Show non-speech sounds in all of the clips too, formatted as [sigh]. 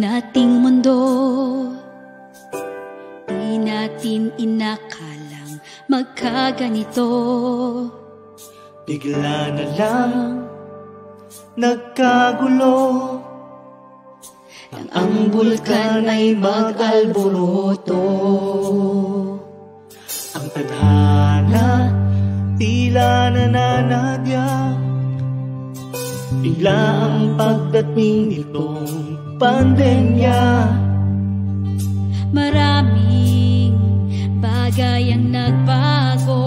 nating mundo. Di natin inakalang magkaganito. Bigla na lang nagkagulo. Nang ang bulkan ay mag-alboroto Ang tadhana tila nananadya Bigla ang pagdating nitong pandemya. Maraming bagay ang nagbago.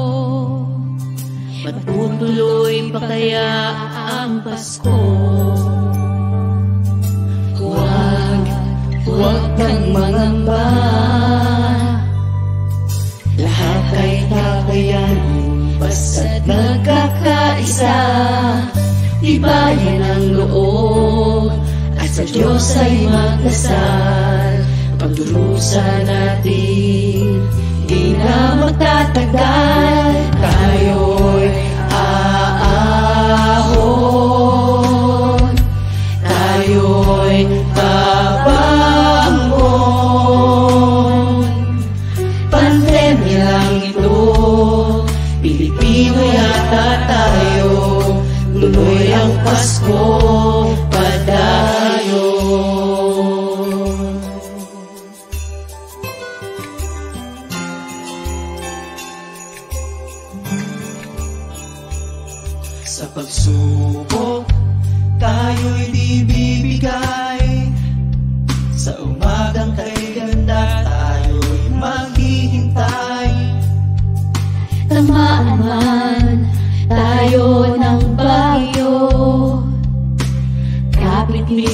Matutuloy pa kaya ang Pasko? Huwag, huwag kang mangamba. Lahat ay kakayanin Basta't nagkakaisa Tibayan ang loob sa Diyos ay magdasal. Pagdurusa natin Di na magtatagal Tayo'y aahon. Tayo'y babangon Pandemya lang ito. Pilipino yata tayo. Tuloy ang Pasko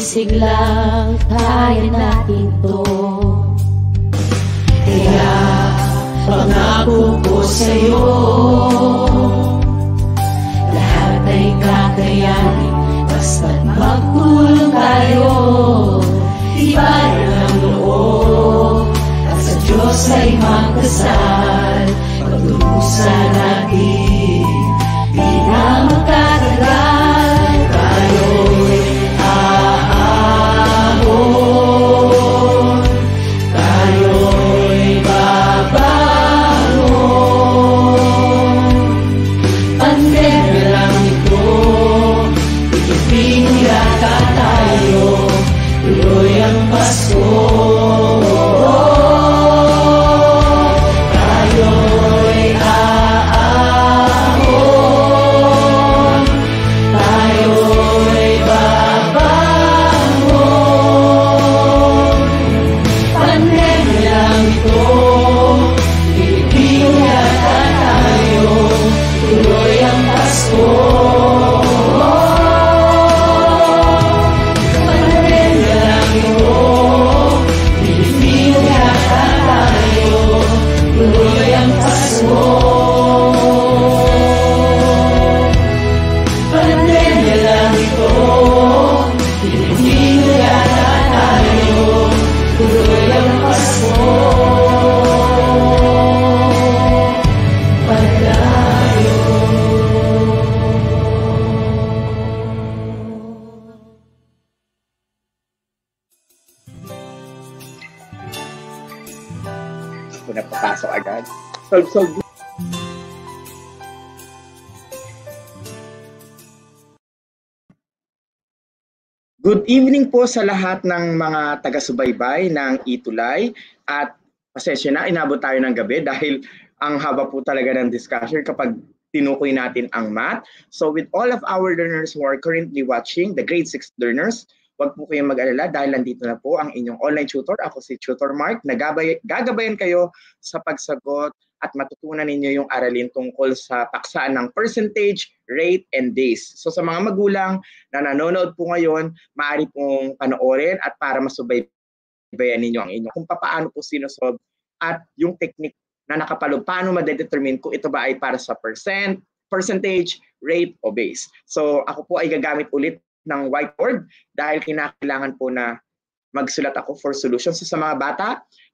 Kapit misig lang kaya natin to. Kaya pangako ko sa'yo Lahat ay kakayanin Basta't magtulong tayo. Tibayan ang loob At sa Diyos ay magdasal Pagdurusan natin po sa lahat ng mga taga-subaybay ng Itulay at pasensya na, inabot tayo ng gabi [laughs] dahil ang haba po talaga ng discussion kapag tinukoy natin ang math. So with all of our learners who are currently watching, the grade 6 learners, Huwag po kayong mag-alala dahil nandito na po ang inyong online tutor. Ako si Tutor Mark. Nagabay, gagabayan kayo sa pagsagot at matutunan ninyo yung aralin tungkol sa paksaan ng percentage, rate, and days. So sa mga magulang na nanonood po ngayon, maaari pong panoorin at para masubaybayan ninyo ang inyong kung paano po sinusolve at yung technique na nakapalog, paano madedetermine kung ito ba ay para sa percent, percentage, rate, o base. So ako po ay gagamit ulit ng whiteboard dahil kinakailangan po na magsulat ako for solutions. So sa mga bata,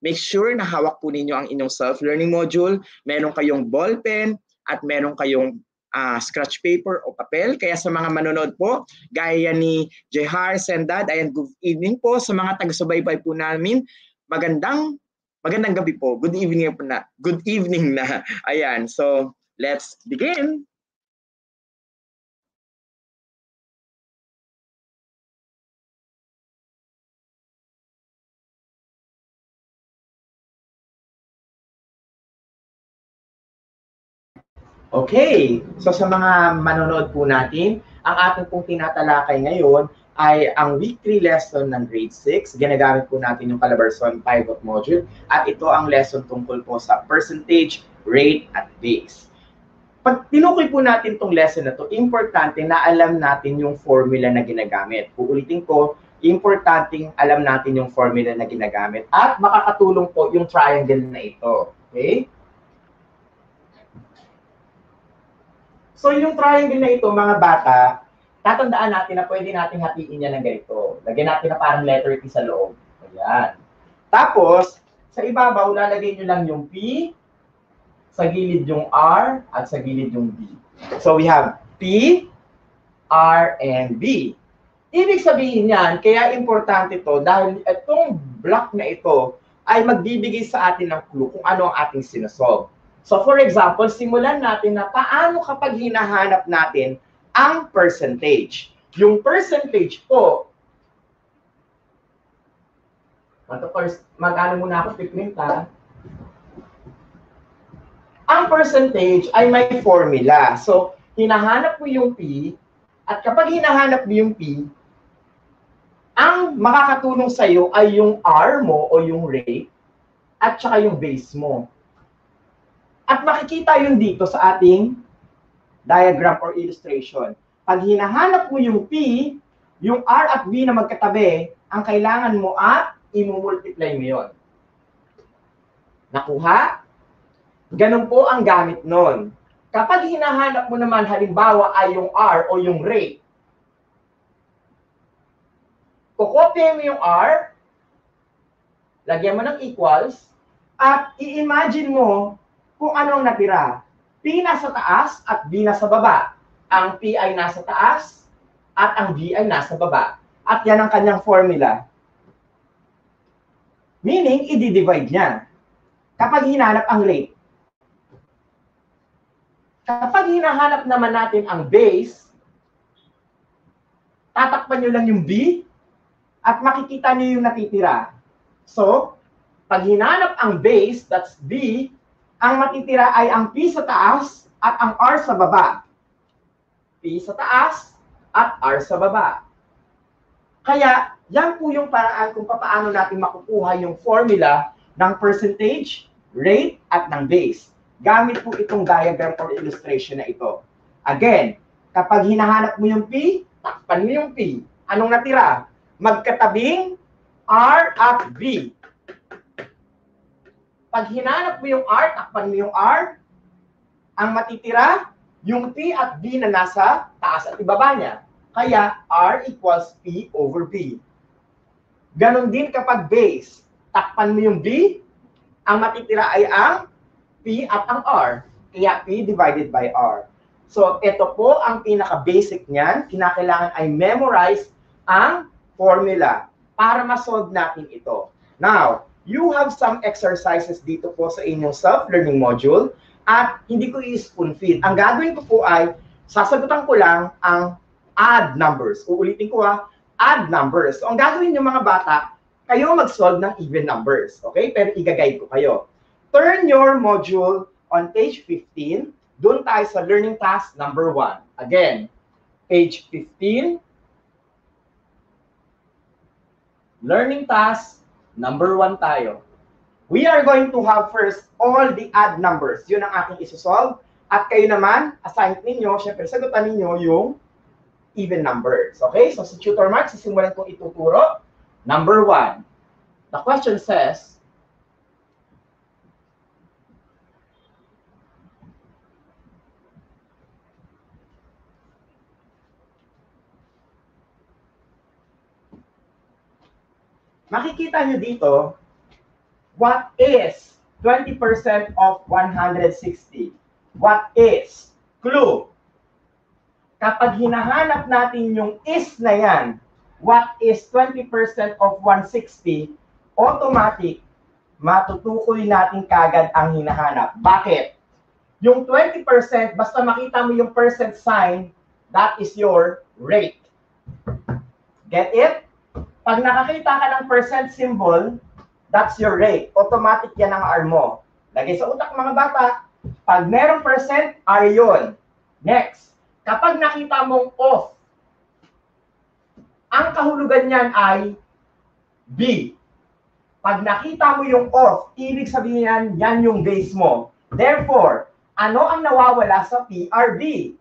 make sure na hawak po ninyo ang inyong self-learning module. Meron kayong ballpen at meron kayong uh, scratch paper o papel. Kaya sa mga manonood po, gaya ni Jehar Sendad, ayan, good evening po sa mga taga-subaybay po namin. Magandang magandang gabi po. Good evening po na. Good evening na. Ayan, so let's begin. Okay, so sa mga manonood po natin, ang ating pong tinatalakay ngayon ay ang week 3 lesson ng grade 6. Ginagamit po natin yung Calabarzon Pivot Module at ito ang lesson tungkol po sa percentage, rate, at base. Pag tinukoy po natin itong lesson na to, importante na alam natin yung formula na ginagamit. Uulitin ko, importante alam natin yung formula na ginagamit at makakatulong po yung triangle na ito. Okay? So yung triangle na ito, mga bata, tatandaan natin na pwede natin hatiin yan ng ganito. Lagyan natin na parang letter T sa loob. Ayan. Tapos, sa ibabaw, lalagay nyo lang yung P, sa gilid yung R, at sa gilid yung B. So we have P, R, and B. Ibig sabihin yan, kaya importante to dahil itong block na ito ay magbibigay sa atin ng clue kung ano ang ating sinasolve. So for example, simulan natin na paano kapag hinahanap natin ang percentage. Yung percentage po, mag-ano muna ako, piprint ha. Ang percentage ay may formula. So, hinahanap mo yung P, at kapag hinahanap mo yung P, ang makakatulong sa iyo ay yung R mo o yung rate at saka yung base mo. At makikita yun dito sa ating diagram or illustration. Pag hinahanap mo yung P, yung R at B na magkatabi, ang kailangan mo at imumultiply mo yun. Nakuha? Ganun po ang gamit nun. Kapag hinahanap mo naman halimbawa ay yung R o yung rate, kukopya mo yung R, lagyan mo ng equals, at i-imagine mo kung anong natira. P nasa taas at B nasa baba. Ang P ay nasa taas at ang B ay nasa baba. At yan ang kanyang formula. Meaning, i-divide niya. Kapag hinanap ang rate. Kapag hinahanap naman natin ang base, tatakpan nyo lang yung B at makikita nyo yung natitira. So, pag hinanap ang base, that's B, ang matitira ay ang P sa taas at ang R sa baba. P sa taas at R sa baba. Kaya, yan po yung paraan kung paano natin makukuha yung formula ng percentage, rate, at ng base. Gamit po itong diagram or illustration na ito. Again, kapag hinahanap mo yung P, takpan mo yung P. Anong natira? Magkatabing R at B. Pag hinanap mo yung R, takpan mo yung R, ang matitira, yung P at B na nasa taas at ibaba niya. Kaya R equals P over B. Ganon din kapag base. Takpan mo yung B, ang matitira ay ang P at ang R. Kaya P divided by R. So, ito po ang pinaka-basic niyan. Kinakailangan ay memorize ang formula para ma-solve natin ito. Now, you have some exercises dito po sa inyong self-learning module at hindi ko i-spoon feed. Ang gagawin ko po ay sasagutan ko lang ang add numbers. Uulitin ko ha, add numbers. So ang gagawin niyo mga bata, kayo mag-solve ng even numbers. Okay? Pero i-guide ko kayo. Turn your module on page 15. Doon tayo sa learning task number 1. Again, page 15. Learning task Number one tayo. We are going to have first all the odd numbers. Yun ang aking isosolve. At kayo naman, assign ninyo, syempre sagutan ninyo yung even numbers. Okay? So sa tutor mark, sisimulan kong ituturo. Number one. The question says, makikita nyo dito, what is 20% of 160? What is? Clue. kapag hinahanap natin yung is na yan, what is 20% of 160, automatic, matutukoy natin kagad ang hinahanap. Bakit? Yung 20%, basta makita mo yung percent sign, that is your rate. Get it? Pag nakakita ka ng percent symbol, that's your rate. Automatic yan ang R mo. Lagay sa utak mga bata, pag merong percent, R yun. Next, kapag nakita mong off, ang kahulugan niyan ay B. Pag nakita mo yung off, ibig sabihin yan, yan yung base mo. Therefore, ano ang nawawala sa PRB?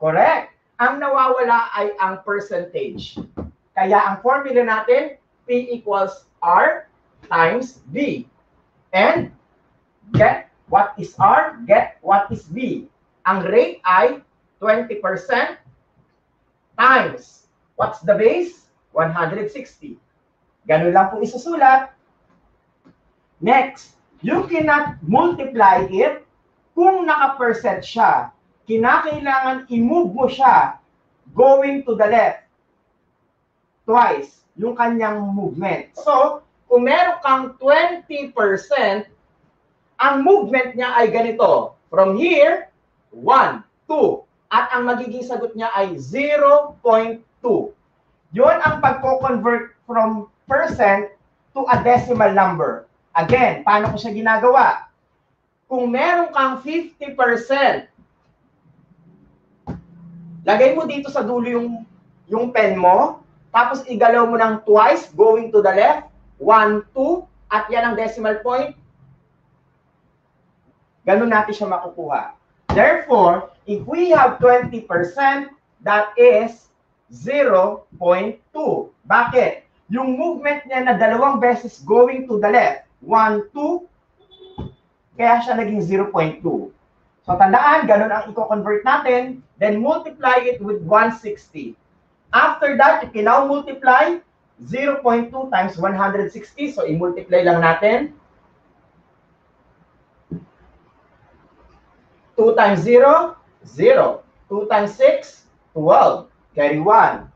Correct. Ang nawawala ay ang percentage. Kaya ang formula natin, P equals R times B. And get what is R, get what is B. Ang rate ay 20% times. What's the base? 160. Ganun lang po isusulat. Next, you cannot multiply it kung naka-percent siya. Kinakailangan i-move mo siya going to the left twice yung kanyang movement. So, kung meron kang 20%, ang movement niya ay ganito. From here, 1, 2. At ang magiging sagot niya ay 0.2. Yun ang pagko-convert from percent to a decimal number. Again, paano ko siya ginagawa? Kung meron kang 50%, lagay mo dito sa dulo yung, yung pen mo, tapos igalaw mo ng twice, going to the left, 1, 2, at yan ang decimal point. Ganun natin siya makukuha. Therefore, if we have 20%, that is 0.2. Bakit? Yung movement niya na dalawang beses going to the left, 1, 2, kaya siya naging 0.2. So tandaan, ganun ang i-convert natin, then multiply it with 160. After that, you can now multiply 0.2 times 160. So i-multiply lang natin. 2 times 0, 0. 2 times 6, 12. Carry 1.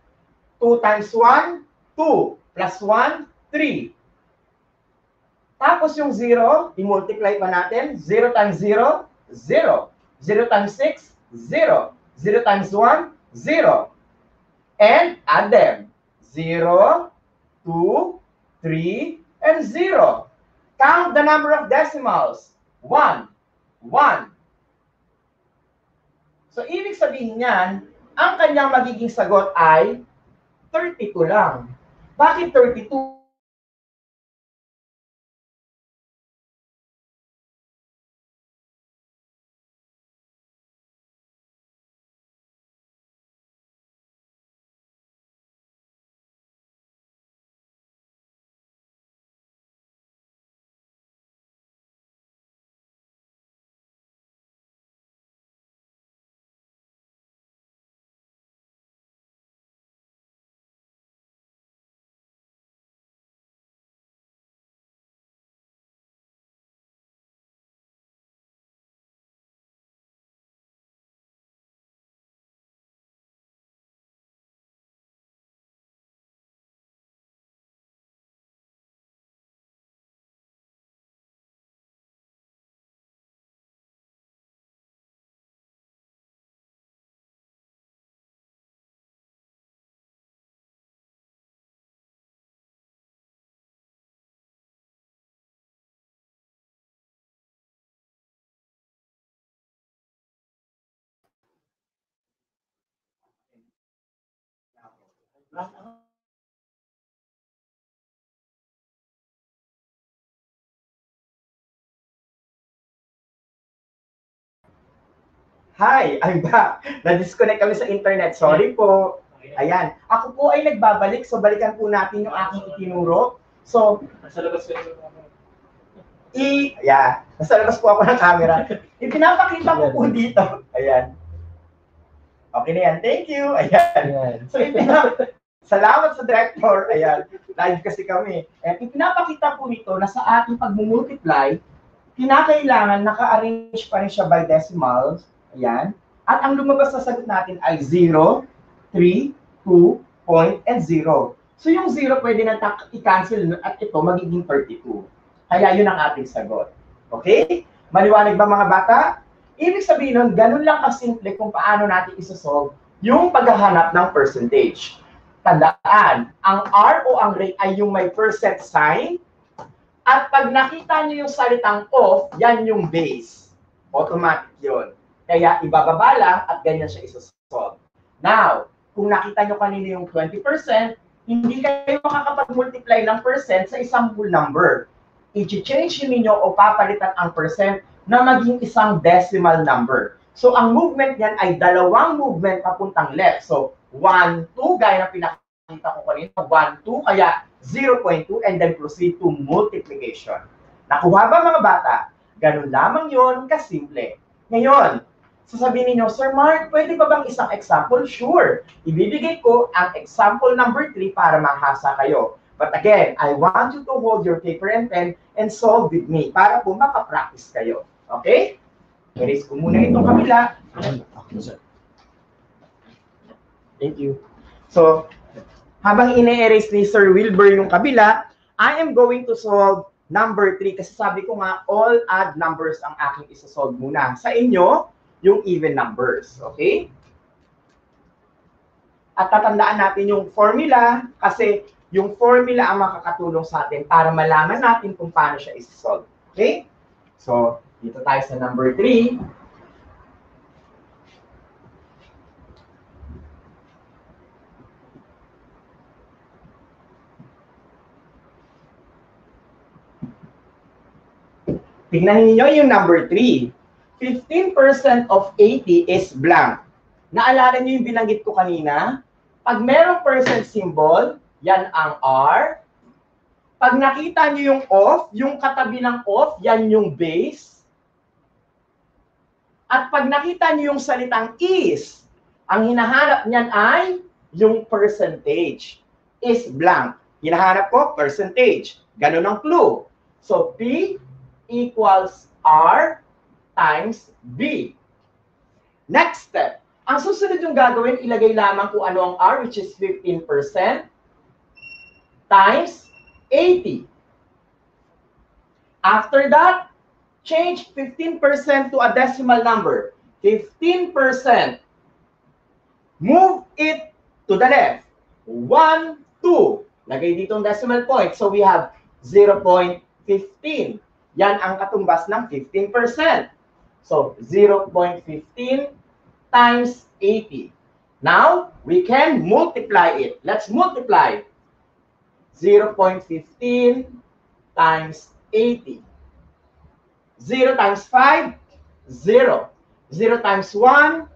2 times 1, 2. Plus 1, 3. Tapos yung 0, i-multiply pa natin. 0 times 0, 0. 0 times 6, 0. 0 times 1, 0. And add them. 0, 2, 3, and 0. Count the number of decimals. 1, 1. So, ibig sabihin niyan, ang kanyang magiging sagot ay 32 lang. Bakit 32? Hi, I'm back. Na-disconnect kami sa internet. Sorry po. Ayan. Ako po ay nagbabalik. So, balikan po natin yung aking itinuro. So, Nasa labas ko yung i... Ayan. Nasa labas po ako ng camera. Ipinapakita ko po dito. Ayan. Okay na yan. Thank you. Ayan. So, ipinap... Salamat sa director. Ayan. Live kasi kami. At ipinapakita po nito na sa ating pagmumultiply, kinakailangan naka-arrange pa rin siya by decimals. Ayan. At ang lumabas sa sagot natin ay 0, 3, 2, point, and 0. So yung 0 pwede na i-cancel at ito magiging 32. Kaya yun ang ating sagot. Okay? Maliwanag ba mga bata? Ibig sabihin nun, ganun lang kasimple kung paano natin isosolve yung paghahanap ng percentage. Tandaan, ang R o ang rate ay yung may percent sign. At pag nakita nyo yung salitang off, yan yung base. Automatic yun. Kaya ibababa lang at ganyan siya isosolve. Now, kung nakita nyo kanina yung 20%, hindi kayo makakapag-multiply ng percent sa isang whole number. I-change ninyo o papalitan ang percent na maging isang decimal number. So, ang movement niyan ay dalawang movement papuntang left. So, 1, 2, gaya ng pinakita ko kanina, 1, 2, kaya 0.2, and then proceed to multiplication. Nakuha ba mga bata? Ganun lamang yon kasimple. Ngayon, sasabihin niyo, Sir Mark, pwede ba bang isang example? Sure. Ibibigay ko ang example number 3 para mahasa kayo. But again, I want you to hold your paper and pen and solve with me para po makapractice kayo. Okay? Erase ko muna itong kabila. Thank you. So, habang ine-erase ni Sir Wilbur yung kabila, I am going to solve number 3 kasi sabi ko nga all odd numbers ang aking isa-solve muna. Sa inyo, yung even numbers. Okay? At tatandaan natin yung formula kasi yung formula ang makakatulong sa atin para malaman natin kung paano siya isa-solve. Okay? So, dito tayo sa number 3. Tingnan niyo yung number 3. 15% of 80 is blank. Naalala niyo yung binanggit ko kanina? Pag merong percent symbol, yan ang R. Pag nakita niyo yung off, yung katabi ng off, yan yung base. At pag nakita niyo yung salitang is, ang hinahanap niyan ay yung percentage. Is blank. Hinahanap ko percentage. Ganun ang clue. So P equals R times B. Next step. Ang susunod yung gagawin, ilagay lamang kung ano ang R, which is 15%, times 80. After that, change 15% to a decimal number. 15%. Move it to the left. 1, 2. Lagay dito ang decimal point. So we have 0.15. Yan ang katumbas ng 15%. So 0.15 times 80. Now, we can multiply it. Let's multiply. 0.15 times 80. 0 times 5, 0. 0 times 1,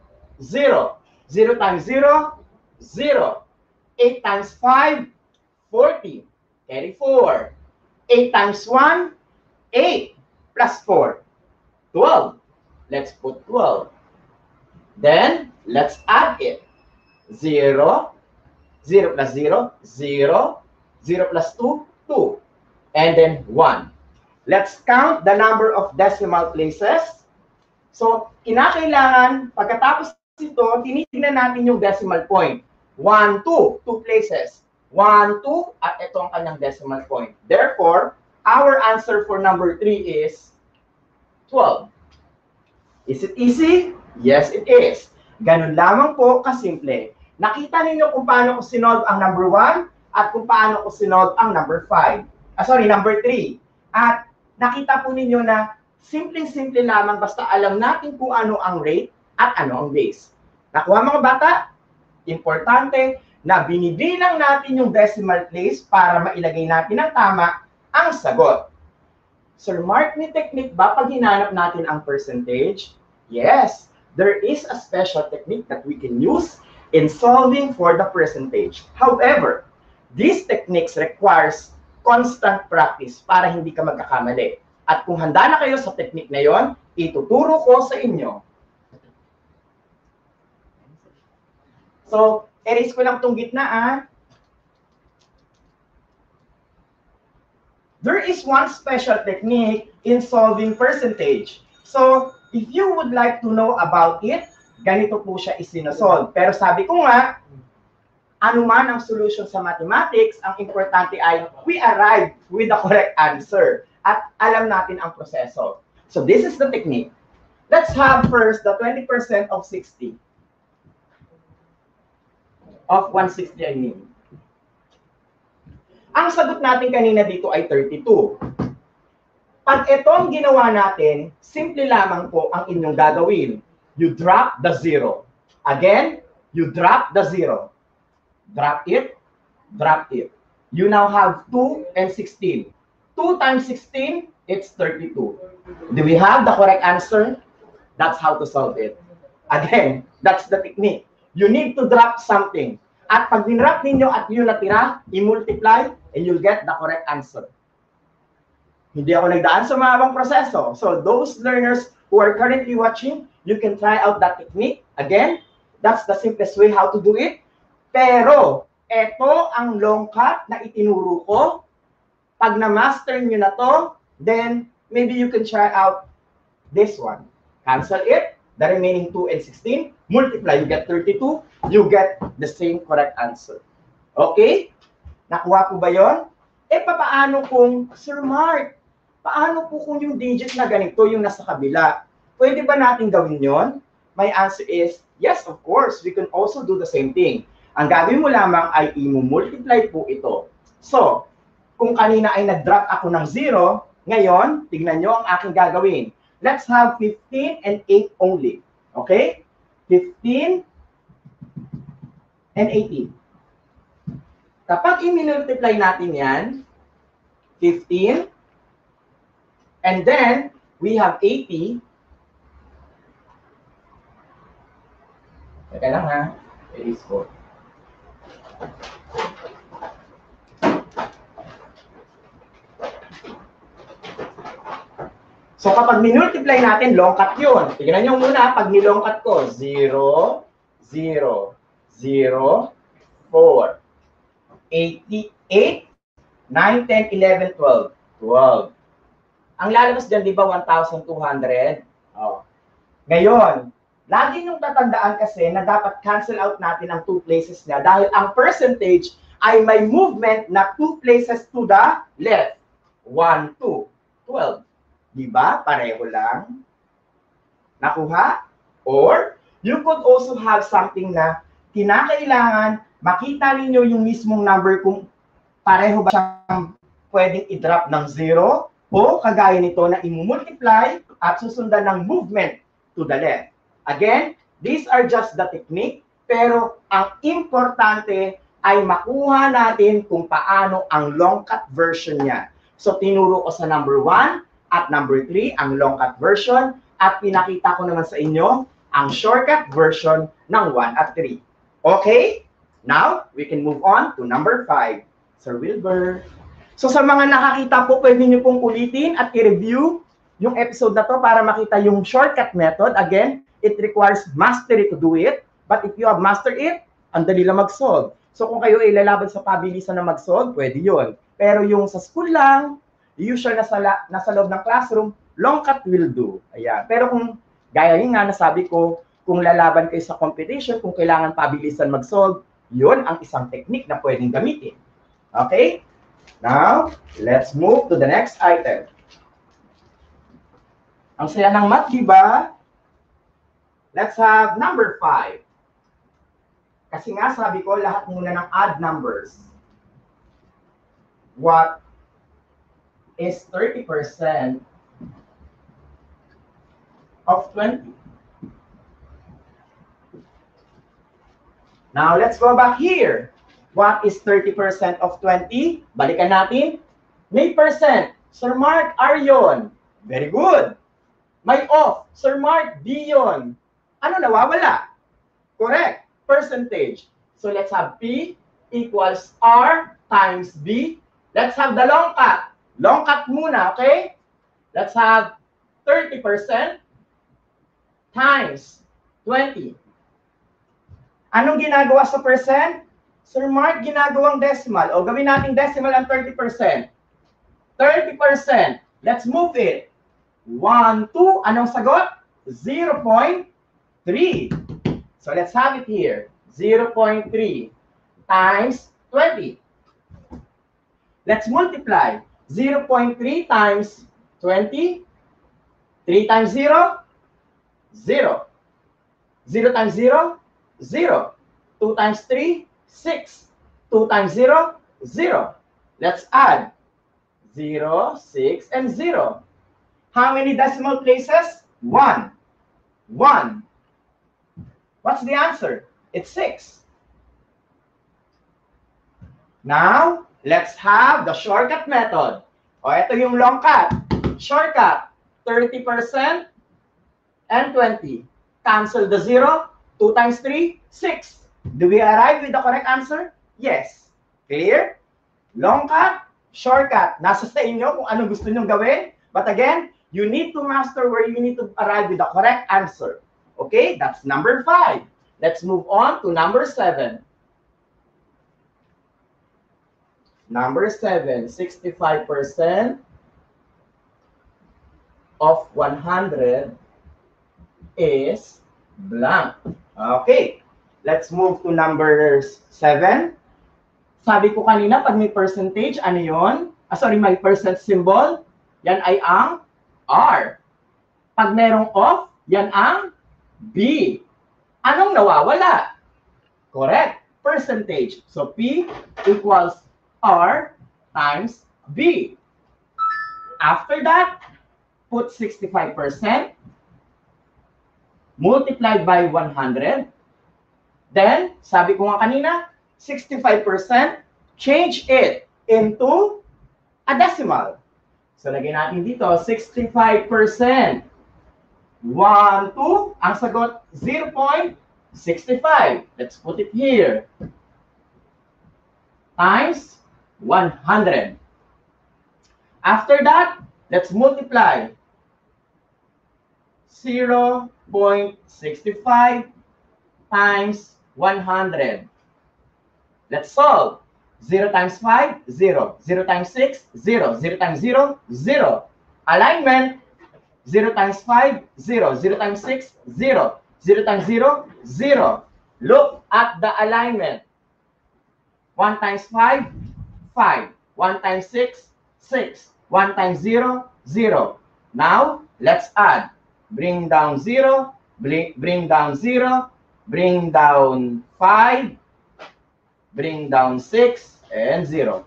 0. 0 times 0, 0. 8 times 5, 40. Carry 4. 8 times 1, 8. Plus 4, 12. Let's put 12. Then, let's add it. 0, 0 plus 0, 0, 0 plus 2, 2. And then 1. Let's count the number of decimal places. So, kinakailangan, pagkatapos ito, tinitignan natin yung decimal point. 1, 2, 2 places. 1, 2, at ito ang kanyang decimal point. Therefore, our answer for number 3 is 12. Is it easy? Yes, it is. Ganun lamang po kasimple. Nakita ninyo kung paano ko sinolve ang number 1 at kung paano ko sinolve ang number 5. Ah, sorry, number 3. At nakita po ninyo na simpleng-simple lamang basta alam natin kung ano ang rate at ano ang base. Nakuha mga bata? Importante na binibilang natin yung decimal place para mailagay natin ng tama ang sagot. Sir Mark, ni technique ba pag hinanap natin ang percentage? Yes, there is a special technique that we can use in solving for the percentage. However, these techniques requires constant practice para hindi ka magkakamali. At kung handa na kayo sa technique na yon, ituturo ko sa inyo. So, erase ko lang itong gitna ah. There is one special technique in solving percentage. So, if you would like to know about it, ganito po siya isinosolve. Pero sabi ko nga, ano man ang solution sa mathematics, ang importante ay we arrive with the correct answer at alam natin ang proseso. So this is the technique. Let's have first the 20% of 60. Of 160, I mean. Ang sagot natin kanina dito ay 32. Pag ito ang ginawa natin, simple lamang po ang inyong gagawin. You drop the zero. Again, you drop the zero. Drop it, drop it. You now have 2 and 16. 2 times 16, it's 32. Do we have the correct answer? That's how to solve it. Again, that's the technique. You need to drop something. At pag dinrap ninyo at yun natira, i-multiply, and you'll get the correct answer. Hindi ako nagdaan sa mahabang proseso. So those learners who are currently watching, you can try out that technique. Again, that's the simplest way how to do it. Pero, eto ang long cut na itinuro ko. Pag na-master nyo na to, then maybe you can try out this one. Cancel it, the remaining 2 and 16, multiply, you get 32, you get the same correct answer. Okay? Nakuha po ba yon? Eh, paano kung, Sir Mark, paano po kung yung digit na ganito, yung nasa kabila? Pwede ba natin gawin yon? My answer is, yes, of course, we can also do the same thing. Ang gagawin mo lamang ay i-multiply po ito. So, kung kanina ay nag-drop ako ng 0, ngayon, tignan nyo ang aking gagawin. Let's have 15 and 8 only. Okay? 15 and 18. Kapag i-multiply natin yan, 15, and then we have 80. Teka lang ha. Erase ko. So kapag minultiply natin, long cut yun. Tignan nyo muna, pag nilong cut ko, 0, 0, 0, 4, 88, 9, 10, 11, 12. 12. Ang lalabas dyan, di ba, 1,200? Oh. Ngayon, lagi nyung tatandaan kasi na dapat cancel out natin ang two places niya dahil ang percentage ay may movement na two places to the left. 1, 2, 12. Di ba? Pareho lang. Nakuha? Or, you could also have something na kinakailangan makita ninyo yung mismong number kung pareho ba siyang pwedeng i-drop ng zero o kagaya nito na i-multiply at susundan ng movement to the left. Again, these are just the technique, pero ang importante ay makuha natin kung paano ang long cut version niya. So, tinuro ko sa number 1 at number 3, ang long cut version, at pinakita ko naman sa inyo ang shortcut version ng 1 at 3. Okay? Now, we can move on to number 5. Sir Wilbur. So sa mga nakakita po, pwede nyo pong ulitin at i-review yung episode na to para makita yung shortcut method. Again, it requires mastery to do it. But if you have mastered it, ang dali lang mag-solve. So kung kayo ay lalaban sa pabilisan na mag-solve, pwede yun. Pero yung sa school lang, usual na sa, nasa loob ng classroom, long cut will do. Ayan. Pero kung, gaya nga nasabi ko, kung lalaban kayo sa competition, kung kailangan pabilisan mag-solve, yun ang isang technique na pwedeng gamitin. Okay? Now, let's move to the next item. Ang saya ng math, di ba? Let's have number 5. Kasi nga sabi ko, lahat muna ng odd numbers. What is 30% of 20? Now, let's go back here. What is 30% of 20? Balikan natin. May percent. Sir Mark, R yun. Very good. May off. Sir Mark, B yun. Ano nawawala? Correct. Percentage. So let's have P equals R times B. Let's have the long cut. Long cut muna, okay? Let's have 30% times 20. Anong ginagawa sa percent? Sir Mark, ginagawang decimal. O gawin natin decimal ang 30%. 30%. Let's move it. 1, 2. Anong sagot? 0.3. So let's have it here. 0.3 times 20. Let's multiply. 0.3 times 20. 3 times 0, 0. 0 times 0, 0. 2 times 3, 6. 2 times 0, 0. Let's add 0, 6, and 0. How many decimal places? 1. 1. What's the answer? It's 6. Now, let's have the shortcut method. O, ito yung long cut. Shortcut, 30% and 20. Cancel the 0. 2 times 3, 6. Do we arrive with the correct answer? Yes. Clear? Long cut, shortcut. Nasa sa inyo kung ano gusto nyong gawin. But again, you need to master where you need to arrive with the correct answer. Okay, that's number 5. Let's move on to number 7. Number 7, 65% of 100 is blank. Okay, let's move to number 7. Sabi ko kanina, pag may percentage, ano yon? Ah, sorry, may percent symbol, yan ay ang R. Pag merong off, yan ang B. Anong nawawala? Correct. Percentage. So P equals R times B. After that, put 65% multiplied by 100. Then, sabi ko nga kanina, 65%, change it into a decimal. So, lagyan natin dito, 65%. 1, 2, ang sagot, 0.65. Let's put it here. Times 100. After that, let's multiply. 0.65 times 100. Let's solve. 0 times 5, 0. 0 times 6, 0. 0 times 0, 0. Alignment, 0 times 5, 0. 0 times 6, 0. 0 times 0, 0. Look at the alignment. 1 times 5, 5. 1 times 6, 6. 1 times 0, 0. Now, let's add. Bring down 0, bring, down 0, bring down 5, bring down 6, and 0.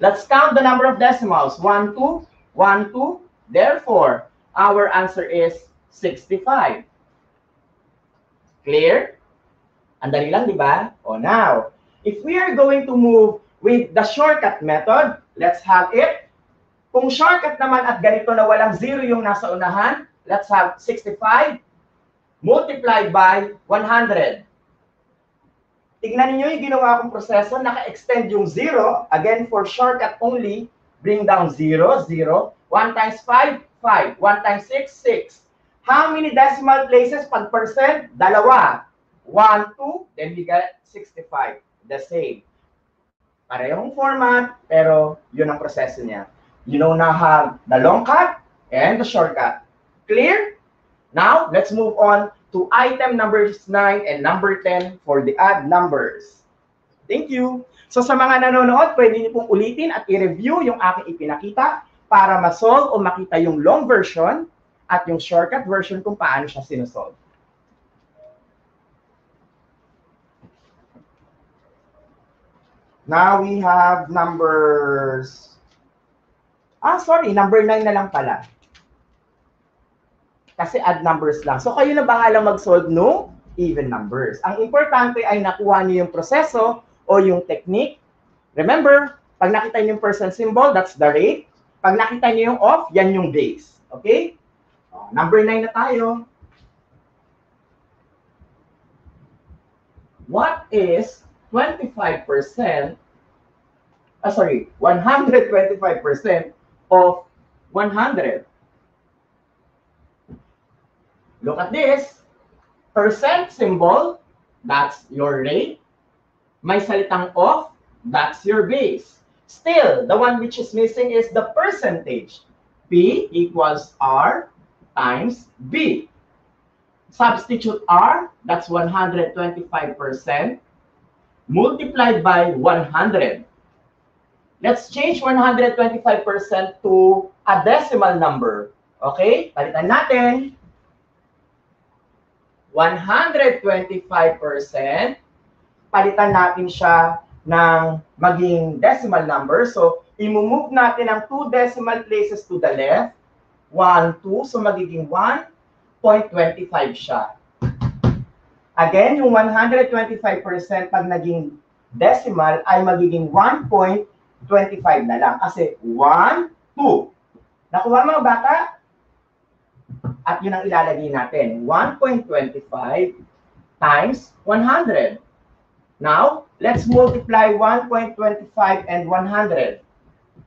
Let's count the number of decimals. 1, 2, 1, 2. Therefore, our answer is 65. Clear? Ang dali lang, di ba? O now, if we are going to move with the shortcut method, let's have it. Kung shortcut naman at ganito na walang 0 yung nasa unahan, let's have 65 multiplied by 100. Tignan niyo yung ginawa kong proseso, naka-extend yung 0. Again, for shortcut only, bring down 0, 0. 1 times 5, 5. 1 times 6, 6. How many decimal places pag percent? Dalawa. 1, 2, then we get 65. The same. Parehong format, pero yun ang proseso niya. You know now have the long cut and the shortcut. Clear? Now, let's move on to item numbers 9 and number 10 for the odd numbers. Thank you. So sa mga nanonood, pwede niyo pong ulitin at i-review yung aking ipinakita para ma-solve o makita yung long version at yung shortcut version kung paano siya sinusolve. Now we have numbers... Ah, sorry, number 9 na lang pala. Kasi add numbers lang. So kayo na bahalang mag-solve no even numbers. Ang importante ay nakuha niyo yung proseso o yung technique. Remember, pag nakita niyo yung percent symbol, that's the rate. Pag nakita niyo yung off, yan yung base. Okay? Oh, number 9 na tayo. What is 25%, ah, sorry, 125% of 100? Look at this. Percent symbol, that's your rate. May salitang off, that's your base. Still, the one which is missing is the percentage. P equals R times B. substitute R, that's 125%, multiplied by 100. Let's change 125% to a decimal number. Okay? Palitan natin. 125%. Palitan natin siya ng maging decimal number. So, i-move natin ang two decimal places to the left. 1, 2. So, magiging 1.25 siya. Again, yung 125% pag naging decimal ay magiging 1.25 na lang. Kasi 1, 2. Nakuha mga bata? At yun ang ilalagay natin. 1.25 times 100. Now, let's multiply 1.25 and 100.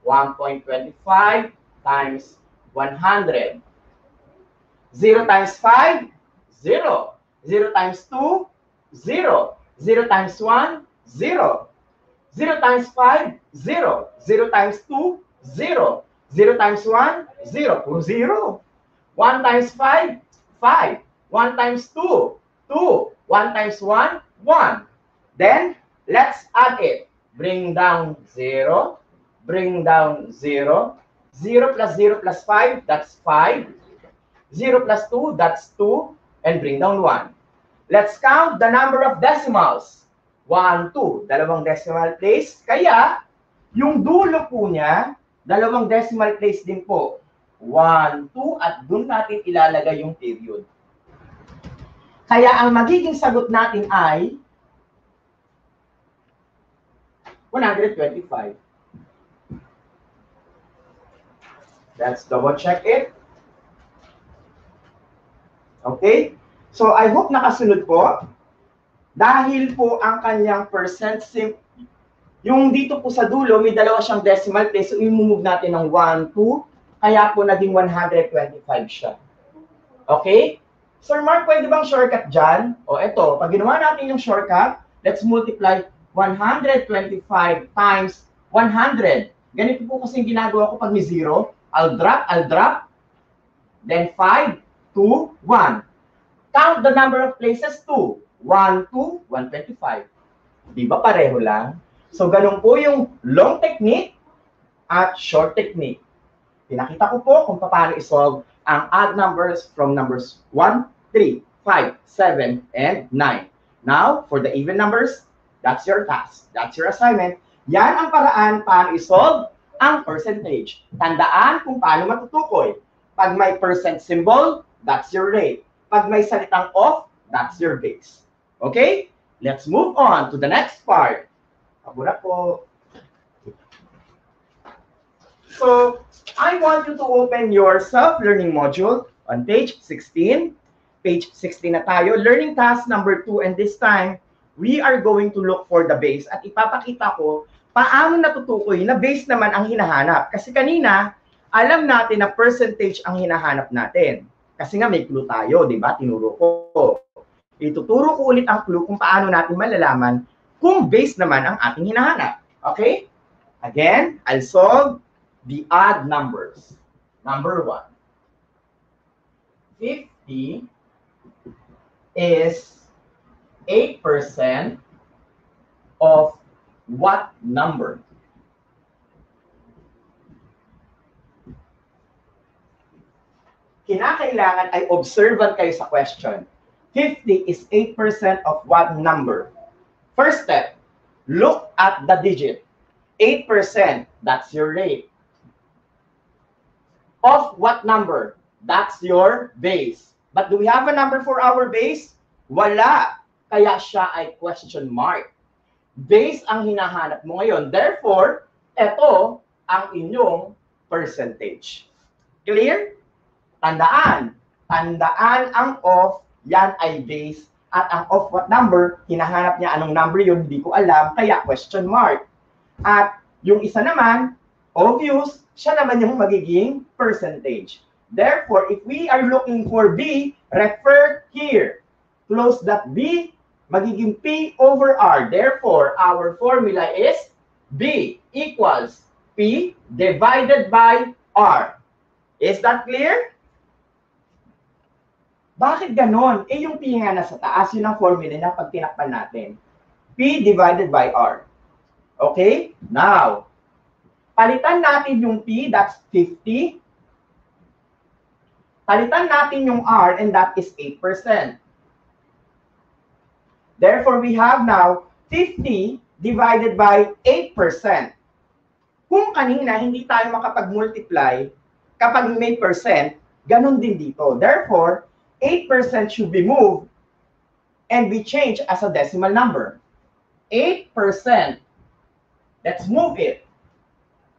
1.25 times 100. 0 times 5, 0. 0 times 2, 0. 0 times 1, 0. 0 times 5, 0. 0 times 2, 0. 0 times 1, 0. Puro 0. 1 times 5, 5. 1 times 2, 2. 1 times 1, 1. Then, let's add it. Bring down 0. Bring down 0. 0 plus 0 plus 5, that's 5. 0 plus 2, that's 2. And bring down 1. Let's count the number of decimals. 1, 2. Dalawang decimal place. Kaya, yung dulo po niya, dalawang decimal place din po. 1, 2, at dun natin ilalagay yung period. Kaya ang magiging sagot natin ay 125. Let's double check it. Okay? So I hope nakasunod po. Dahil po ang kanyang percent sim yung dito po sa dulo, may dalawa siyang decimal place. So, i-move natin ng 1, 2. Kaya po naging 125 siya. Okay? Sir Mark, pwede bang shortcut dyan? O eto, pag ginawa natin yung shortcut, let's multiply 125 times 100. Ganito po kasi ginagawa ko pag may zero. I'll drop, I'll drop. Then 5, 2, 1. Count the number of places 2. 1, 2, 125. Di ba pareho lang? So, ganun po yung long technique at short technique. Pinakita ko po kung paano isolve ang odd numbers from numbers 1, 3, 5, 7, and 9. Now, for the even numbers, that's your task. That's your assignment. Yan ang paraan paano isolve ang percentage. Tandaan kung paano matutukoy. Pag may percent symbol, that's your rate. Pag may salitang off, that's your base. Okay? Let's move on to the next part. Kabura po. So, I want you to open your self-learning module on page 16. Page 16 na tayo. Learning task number 2 and this time, we are going to look for the base at ipapakita ko paano natutukoy na base naman ang hinahanap. Kasi kanina, alam natin na percentage ang hinahanap natin. Kasi nga may clue tayo, di ba? Tinuro ko. Ituturo ko ulit ang clue kung paano natin malalaman kung base naman ang ating hinahanap. Okay? Again, I'll solve the odd numbers. Number one. 50 is 8% of what number? Kinakailangan ay observant kayo sa question. 50 is 8% of what number? First step, look at the digit. 8%, that's your rate. Of what number? That's your base. But do we have a number for our base? Wala. Kaya siya ay question mark. Base ang hinahanap mo ngayon. Therefore, ito ang inyong percentage. Clear? Tandaan. Tandaan ang off, yan ay base. At ang off what number, hinahanap niya anong number yun, hindi ko alam, kaya question mark. At yung isa naman, obvious, siya naman yung magiging percentage. Therefore, if we are looking for B, refer here. Close that B, magiging P over R. Therefore, our formula is B equals P divided by R. Is that clear? Bakit ganon? Eh, yung P nga nasa taas, yun ang formula na pag tinakpan natin. P divided by R. Okay? Now, palitan natin yung P, that's 50. Palitan natin yung R, and that is 8%. Therefore, we have now 50 divided by 8%. Kung kanina hindi tayo makapag-multiply kapag may percent, ganun din dito. Therefore, 8% should be moved and be changed as a decimal number. 8%. Let's move it.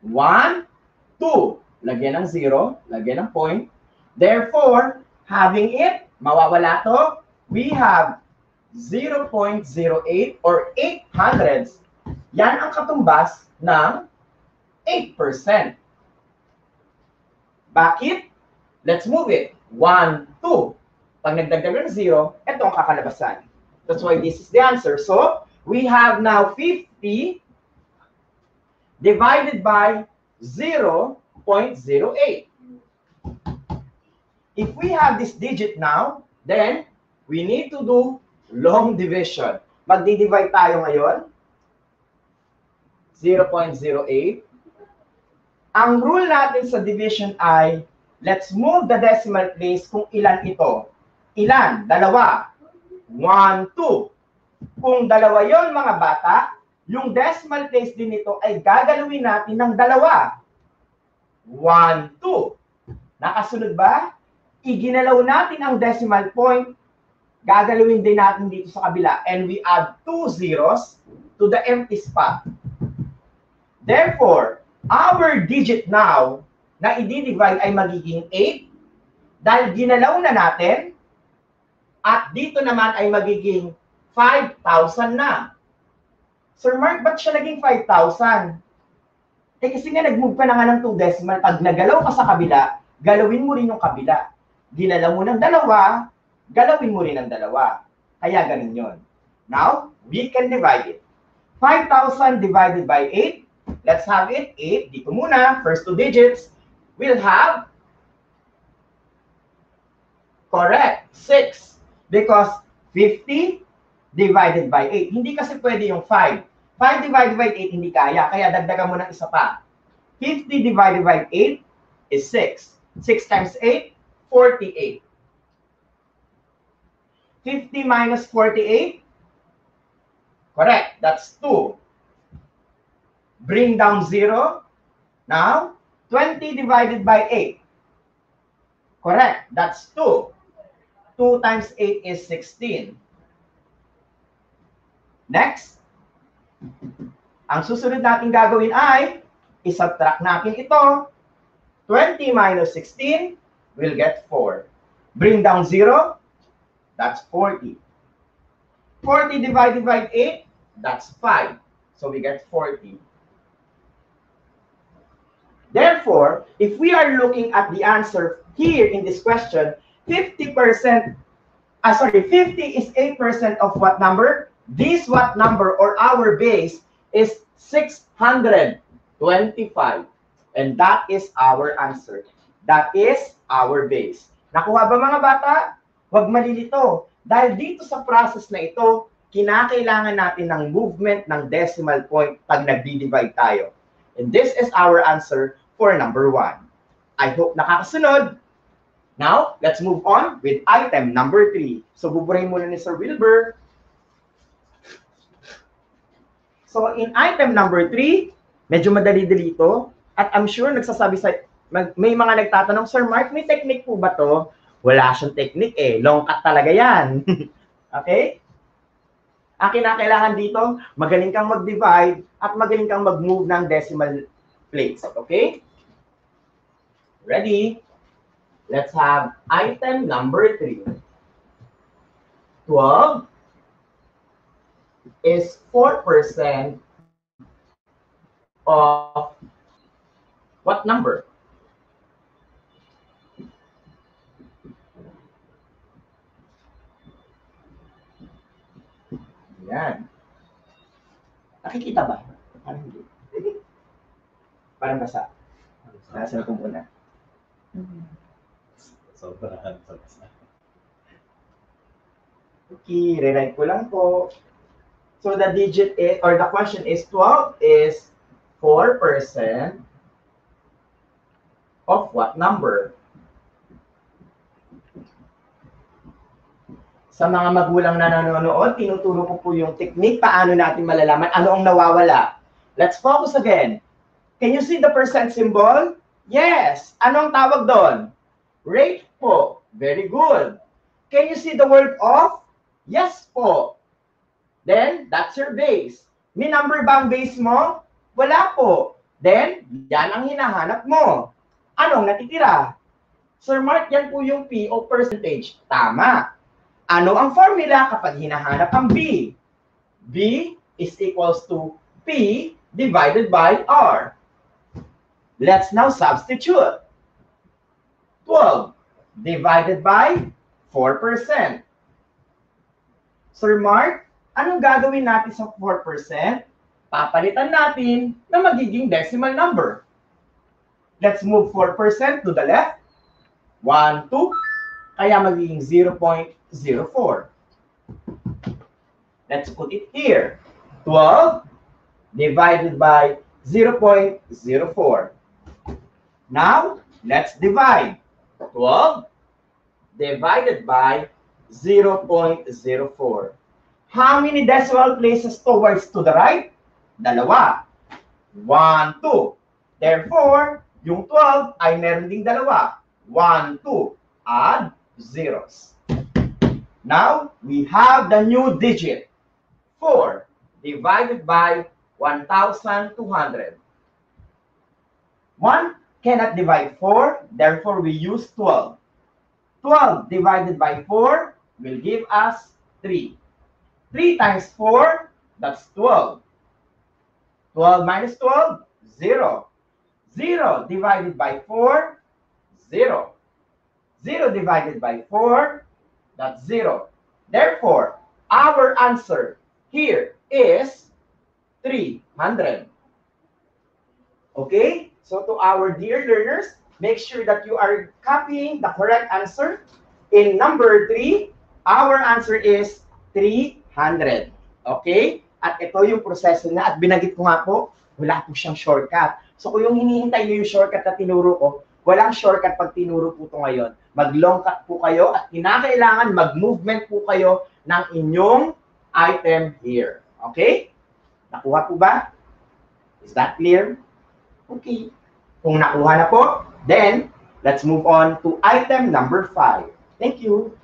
1, 2. Lagyan ng 0, lagyan ng point. Therefore, having it, mawawala to, we have 0.08 or 8 hundredths. Yan ang katumbas ng 8%. Bakit? Let's move it. 1, 2. Pag nagdagdag ng 0, ito ang kakalabasan. That's why this is the answer. So, we have now 50 divided by 0.08. If we have this digit now, then we need to do long division. Magdi-divide tayo ngayon. 0.08. Ang rule natin sa division ay, let's move the decimal place kung ilan ito. Ilan? Dalawa. 1, 2. Kung dalawa yon mga bata, yung decimal place din nito ay gagalawin natin ng dalawa. 1, 2. Nakasunod ba? Iginalaw natin ang decimal point, gagalawin din natin dito sa kabila. And we add two zeros to the empty spot. Therefore, our digit now na i-divide ay magiging 8 dahil ginalaw na natin at dito naman ay magiging 5,000 na. Sir Mark, ba't siya naging 5,000? Eh kasi nga nag-move ka na nga ng 2 decimal. Pag nagalaw ka sa kabila, galawin mo rin yung kabila. Ginalaw mo ng dalawa, galawin mo rin ng dalawa. Kaya ganun yon. Now, we can divide it. 5,000 divided by 8. Let's have it. 8. Dito muna. First two digits. We'll have Correct. 6. Because 50 divided by 8. Hindi kasi pwede yung 5. 5 divided by 8 hindi kaya. Kaya dagdagan mo ng isa pa. 50 divided by 8 is 6. 6 times 8, 48. 50 minus 48. Correct. That's 2. Bring down 0. Now, 20 divided by 8. Correct. That's 2. 2 times 8 is 16. Next. Ang susunod natin gagawin ay, isubtract natin ito. 20 minus 16, we'll get 4. Bring down 0, that's 40. 40 divided by 8, that's 5. So we get 40. Therefore, if we are looking at the answer here in this question, 50%, ah, sorry, 50 is 8% of what number? This what number or our base is 625. And that is our answer. That is our base. Nakuha ba mga bata? Huwag malilito. Dahil dito sa process na ito, kinakailangan natin ng movement ng decimal point pag nagdi-divide tayo. And this is our answer for number one. I hope nakakasunod. Now, let's move on with item number three. So, buburahin muna ni Sir Wilbur. So, in item number three, medyo madali-dali ito. At I'm sure nagsasabi sa, may mga nagtatanong, Sir Mark, may technique po ba to? Wala siyang technique eh. Long cut talaga yan. [laughs] okay? Ang kinakailangan dito, magaling kang mag-divide at magaling kang mag-move ng decimal place. Okay? Ready? Let's have item number three. 12 is 4% of what number? Yan. Nakikita ba? Parang hindi. [laughs] Parang basa. Nasa na muna. Sobrahan sa basa. Okay, rewrite ko lang po. So the digit is, or the question is 12 is 4% of what number? Sa mga magulang na nanonood, tinuturo ko po yung technique paano natin malalaman ano ang nawawala. Let's focus again. Can you see the percent symbol? Yes. Ano ang tawag doon? Rate po. Very good. Can you see the word of? Yes po. Then, that's your base. May number ba ang base mo? Wala po. Then, yan ang hinahanap mo. Anong natitira? Sir Mark, yan po yung P o percentage. Tama. Ano ang formula kapag hinahanap ang B? B is equals to P divided by R. Let's now substitute. 12 divided by 4%. Sir Mark, anong gagawin natin sa 4%? Papalitan natin na magiging decimal number. Let's move 4% to the left. 1, 2. Kaya magiging 0.04. Let's put it here. 12 divided by 0.04. Now, let's divide. 12 divided by 0.04. How many decimal places towards to the right? Dalawa. 1, 2. Therefore, yung 12 ay meron ding dalawa. 1, 2. Add zeros. Now, we have the new digit. 4 divided by 1,200. 1 cannot divide 4, therefore we use 12. 12 divided by 4 will give us 3. 3 times 4, that's 12. 12 minus 12, 0. 0 divided by 4, 0. 0 divided by 4, that's 0. Therefore, our answer here is 300. Okay? So to our dear learners, make sure that you are copying the correct answer. In number 3, our answer is 300. Okay? At ito yung proseso na at binanggit ko nga po, wala po siyang shortcut. So kung yung hinihintay niyo yung shortcut na tinuro ko, walang shortcut pag tinuro po ito ngayon. Mag-long cut po kayo at kinakailangan mag-movement po kayo ng inyong item here. Okay? Nakuha po ba? Is that clear? Okay. Kung nakuha na po, then let's move on to item number 5. Thank you.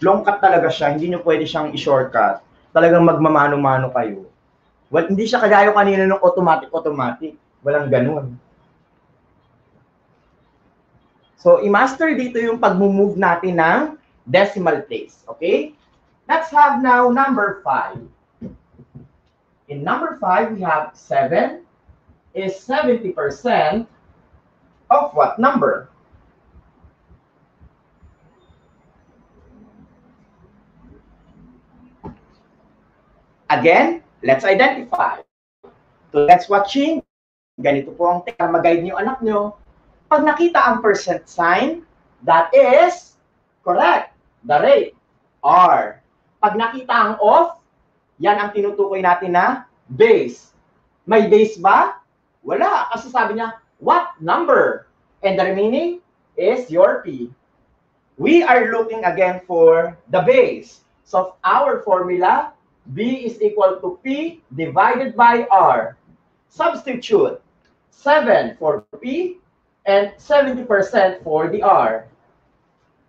long cut talaga siya, hindi nyo pwede siyang i-shortcut. Talagang magmamano-mano kayo. Well, hindi siya kagaya kanina ng automatic-automatic. Walang ganun. So, i-master dito yung pag-move natin ng decimal place. Okay? Let's have now number 5. In number 5, we have 7 is 70% of what number? Again, let's identify. So let's watching. Ganito po ang teka, mag-guide niyo anak niyo. Pag nakita ang percent sign, that is correct. The rate. R. Pag nakita ang off, yan ang tinutukoy natin na base. May base ba? Wala. Kasi sabi niya, what number? And the remaining is your P. We are looking again for the base. So our formula, B is equal to P divided by R. Substitute 7 for P and 70% for the R.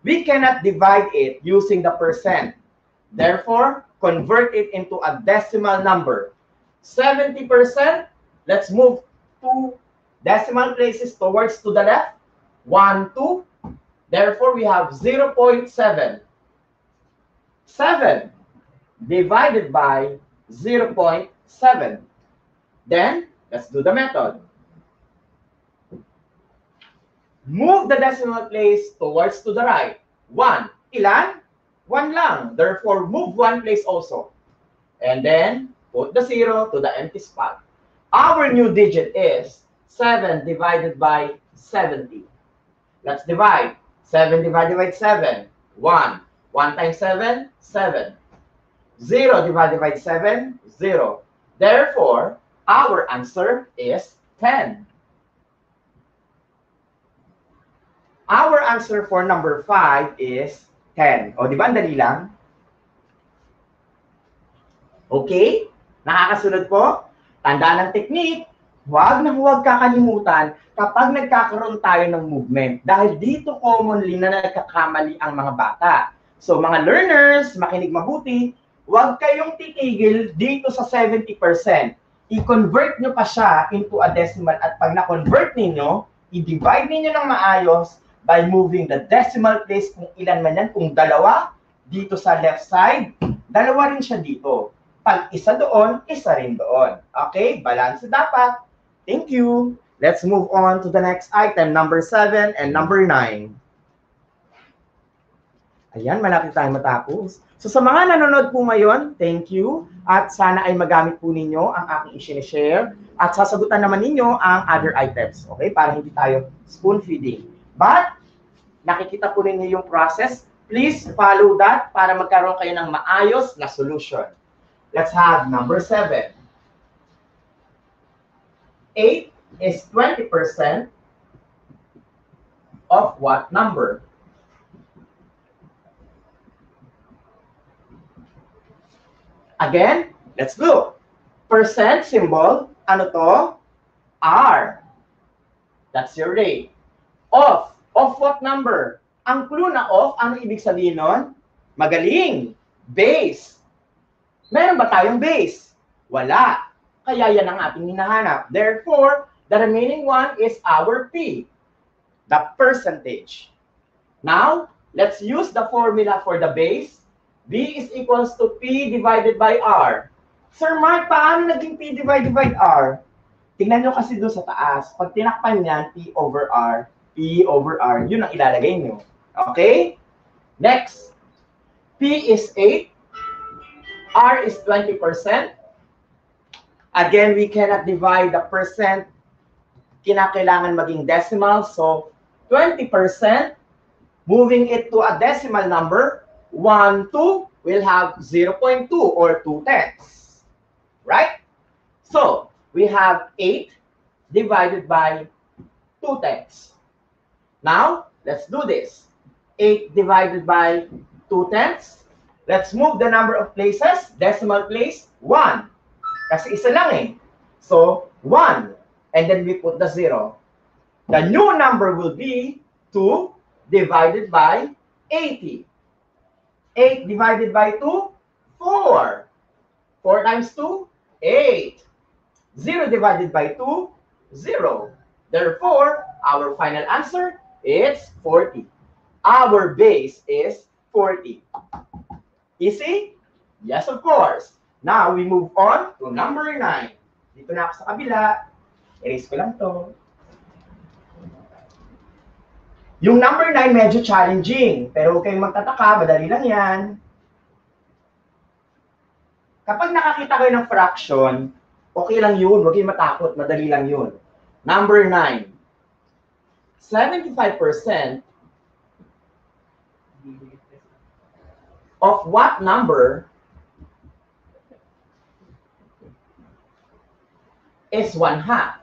We cannot divide it using the percent. Therefore, convert it into a decimal number. 70%, let's move two decimal places towards to the left. 1, 2. Therefore, we have 0.7. 7 divided by 0.7. Then, let's do the method. Move the decimal place towards to the right. 1. Ilan? 1 lang. Therefore, move one place also. And then, put the zero to the empty spot. Our new digit is 7 divided by 70. Let's divide. 7 divided by 7, 1. 1 times 7, 7. 0 divided by 7, 0. Therefore, our answer is 10. Our answer for number 5 is 10. O, di ba? Ang dali lang. Okay? Nakakasunod po? Tandaan ng technique. Huwag na huwag kakalimutan kapag nagkakaroon tayo ng movement. Dahil dito commonly na nagkakamali ang mga bata. So mga learners, makinig mabuti, huwag kayong titigil dito sa 70%. I-convert nyo pa siya into a decimal at pag na-convert ninyo, i-divide ninyo ng maayos by moving the decimal place kung ilan man yan, kung dalawa, dito sa left side, dalawa rin siya dito. Pag isa doon, isa rin doon. Okay? Balance dapat. Thank you. Let's move on to the next item, number 7 and number 9. Ayan, malapit tayo matapos. So sa mga nanonood po ngayon, thank you. At sana ay magamit po ninyo ang aking i-share. At sasagutan naman ninyo ang other items. Okay? Para hindi tayo spoon feeding. But, nakikita po ninyo yung process. Please follow that para magkaroon kayo ng maayos na solution. Let's have number 7. 8 is 20% of what number? Again, let's look. Percent symbol, ano to? R. That's your rate. Of. Of what number? Ang clue na of, ano ibig sabihin nun? Magaling. Base. Meron ba tayong base? Wala. Kaya yan ang ating hinahanap. Therefore, the remaining one is our P. The percentage. Now, let's use the formula for the base. B is equals to P divided by R. Sir Mark, paano naging P divided by R? Tingnan nyo kasi doon sa taas. Pag tinakpan yan, P over R, P over R, yun ang ilalagay nyo. Okay? Next. P is 8. R is 20%. Again, we cannot divide the percent. Kinakailangan maging decimal. So, 20%, moving it to a decimal number, 1, 2, will have 0.2 or 2 tenths. Right? So, we have 8 divided by 2 tenths. Now, let's do this. 8 divided by 2 tenths. Let's move the number of places. Decimal place, 1. Kasi isa lang eh. So, 1. And then we put the 0. The new number will be 2 divided by 80. 8 divided by 2, 4. 4 times 2, 8. 0 divided by 2, 0. Therefore, our final answer is 40. Our base is 40. Easy? Yes, of course. Now, we move on to number 9. Dito na ako sa kabila. Erase ko lang to. Yung number 9 medyo challenging, pero huwag kayong magtataka, madali lang yan. Kapag nakakita kayo ng fraction, okay lang yun, huwag kayong matakot, madali lang yun. Number 9. 75% of what number is 1 half?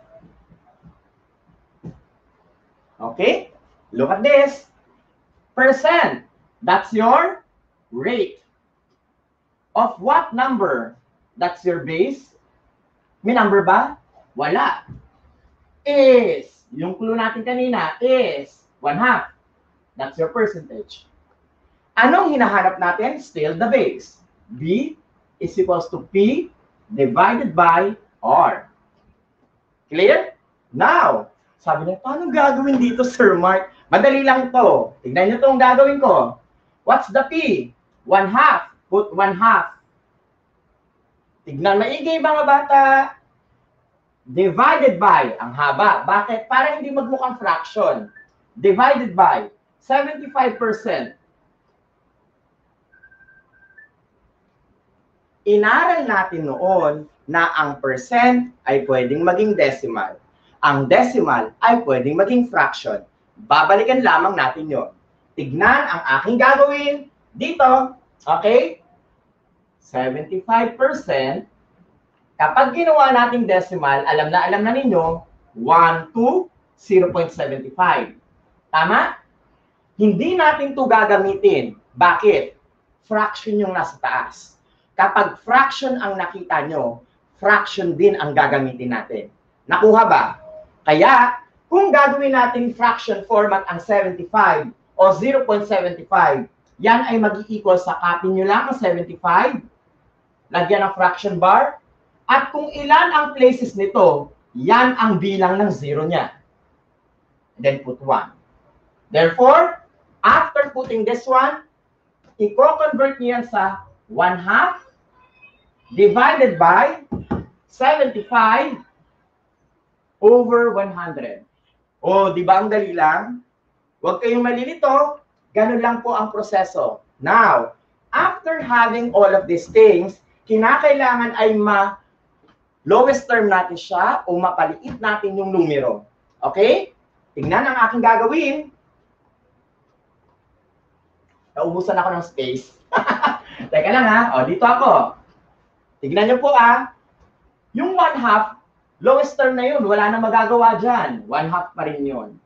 Okay? Look at this. Percent. That's your rate. Of what number? That's your base. May number ba? Wala. Is. Yung clue natin kanina is 1 half. That's your percentage. Anong hinahanap natin? Still the base. B is equals to P divided by R. Clear? Now, sabi niya, paano gagawin dito, Sir Mark? Madali lang to. Tignan niyo itong gagawin ko. What's the P? One half. Put one half. Tignan maigi mga bata. Divided by, ang haba. Bakit? Para hindi magmukhang fraction. Divided by 75%. Inaral natin noon na ang percent ay pwedeng maging decimal. Ang decimal ay pwedeng maging fraction. Babalikan lamang natin yon. Tignan ang aking gagawin dito. Okay? 75%. Kapag ginawa nating decimal, alam na alam na ninyo, 1 to 0.75. Tama? Hindi natin to gagamitin. Bakit? Fraction yung nasa taas. Kapag fraction ang nakita nyo, fraction din ang gagamitin natin. Nakuha ba? Kaya, kung gagawin natin fraction format ang 75 o 0.75, yan ay mag-equal sa copy nyo lang ang 75, lagyan ng fraction bar, at kung ilan ang places nito, yan ang bilang ng zero niya. Then put 1. Therefore, after putting this one, i-convert niyo yan sa 1 half divided by 75 over 100. O, di ba ang dali lang? Huwag kayong malilito. Ganun lang po ang proseso. Now, after having all of these things, kinakailangan ay ma lowest term natin siya o mapaliit natin yung numero. Okay? Tingnan ang aking gagawin. Naubusan ako ng space. [laughs] Teka lang ha. O, dito ako. Tignan niyo po ah. Yung 1 half, lowest term na yun. Wala na magagawa dyan. 1 half pa rin yun.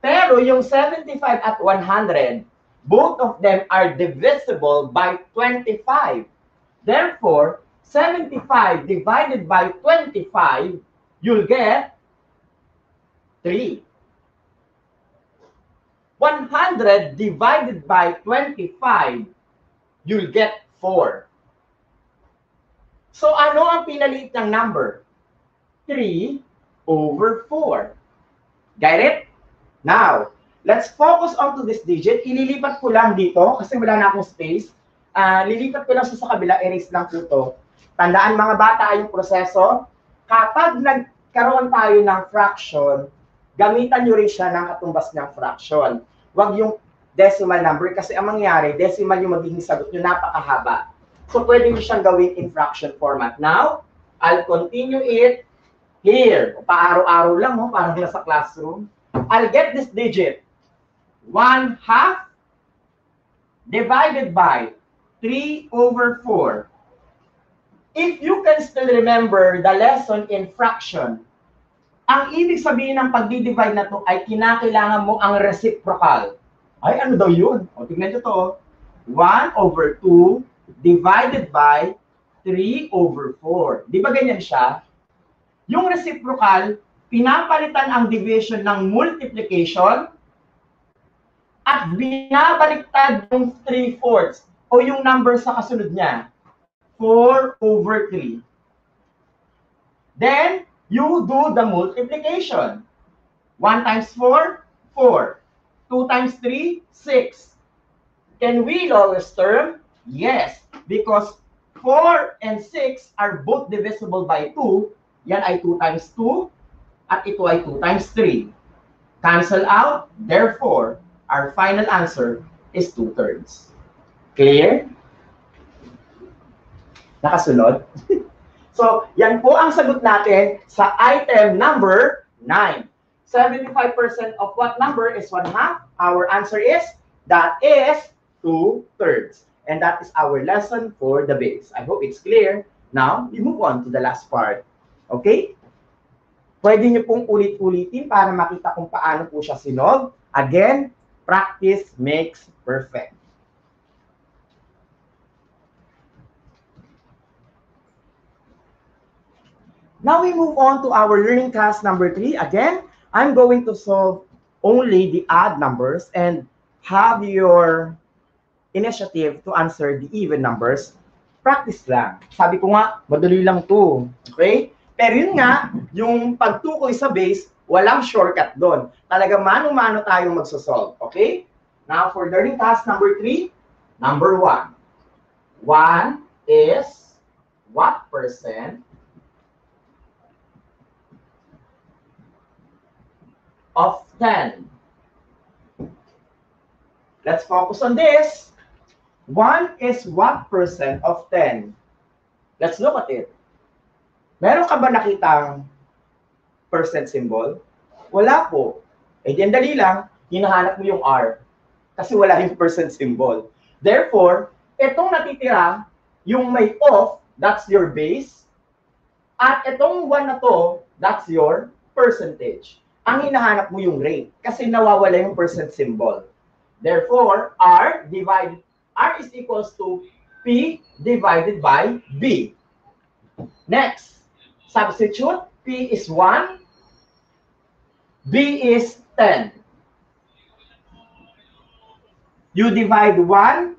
Pero yung 75 at 100, both of them are divisible by 25. Therefore, 75 divided by 25, you'll get 3. 100 divided by 25, you'll get 4. So ano ang pinaliit ng number? 3 over 4. Get it? Now, let's focus on to this digit. Ililipat ko lang dito kasi wala na akong space. Uh, lilipat ko lang sa kabila, erase lang po to. Tandaan mga bata yung proseso. Kapag nagkaroon tayo ng fraction, gamitan nyo rin siya ng katumbas ng fraction. Huwag yung decimal number kasi ang mangyari, decimal yung magiging sagot nyo, napakahaba. So pwede nyo siyang gawin in fraction format. Now, I'll continue it here. Paaraw-araw lang, oh, parang nasa classroom. I'll get this digit. 1 half divided by 3 over 4. If you can still remember the lesson in fraction, ang ibig sabihin ng pagdi-divide na to ay kinakailangan mo ang reciprocal. Ay, ano daw yun? O, tignan nyo to. 1 over 2 divided by 3 over 4. Di ba ganyan siya? Yung reciprocal, pinapalitan ang division ng multiplication at binabaliktad yung 3 fourths o yung number sa kasunod niya. 4 over 3. Then, you do the multiplication. 1 times 4, 4. 2 times 3, 6. Can we lowest term? Yes, because 4 and 6 are both divisible by 2. Yan ay 2 times 2 at ito ay 2 times 3. Cancel out, therefore, our final answer is 2 thirds. Clear? Nakasunod? [laughs] so, yan po ang sagot natin sa item number 9. 75% of what number is 1 half? Our answer is, that is 2 thirds. And that is our lesson for the base. I hope it's clear. Now, we move on to the last part. Okay? Pwede nyo pong ulit-ulitin para makita kung paano po siya sinog. Again, practice makes perfect. Now we move on to our learning task number three. Again, I'm going to solve only the odd numbers and have your initiative to answer the even numbers. Practice lang. Sabi ko nga, madali lang to. Okay? Pero yun nga, yung pagtukoy sa base, walang shortcut doon. Talaga mano-mano tayong magsosolve. Okay? Now, for learning task number three, number one. One is what percent of 10. Let's focus on this. 1 is what percent of 10? Let's look at it. Meron ka ba nakitang percent symbol? Wala po. Eh, di dali lang, hinahanap mo yung R. Kasi wala yung percent symbol. Therefore, itong natitira, yung may off, that's your base. At itong one na to, that's your percentage. Ang hinahanap mo yung rate kasi nawawala yung percent symbol. Therefore, R divided R is equals to P divided by B. Next, substitute P is 1, B is 10. You divide 1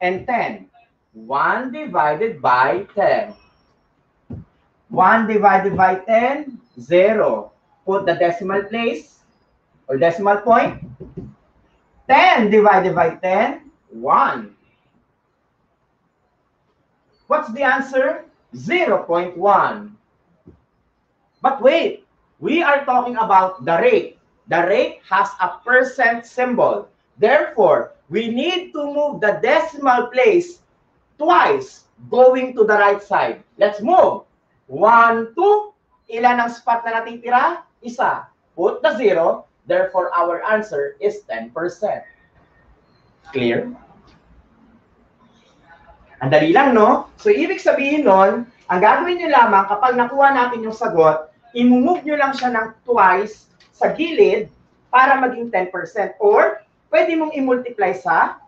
and 10. 1 divided by 10. 1 divided by 10, 0. Put the decimal place or decimal point. 10 divided by 10, 1. What's the answer? 0.1. But wait, we are talking about the rate. The rate has a percent symbol. Therefore, we need to move the decimal place twice going to the right side. Let's move. 1, 2. Ilan ang spot na natitira? Isa. Put the zero. Therefore, our answer is 10%. Clear? Ang dali lang, no? So, ibig sabihin nun, ang gagawin nyo lamang kapag nakuha natin yung sagot, imumove nyo lang siya ng twice sa gilid para maging 10%. Or, pwede mong i-multiply sa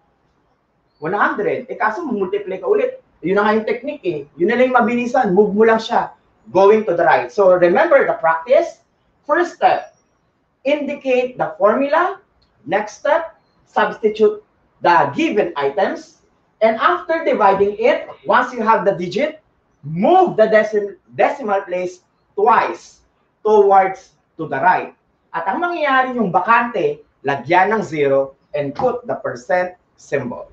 100. Eh, kaso multiply ka ulit. Yun na nga yung technique eh. Yun na lang yung mabilisan. Move mo lang siya. Going to the right. So, remember the practice. First step, indicate the formula. Next step, substitute the given items. And after dividing it, once you have the digit, move the decim decimal place twice towards to the right. At ang mangyayari yung bakante, lagyan ng zero and put the percent symbol.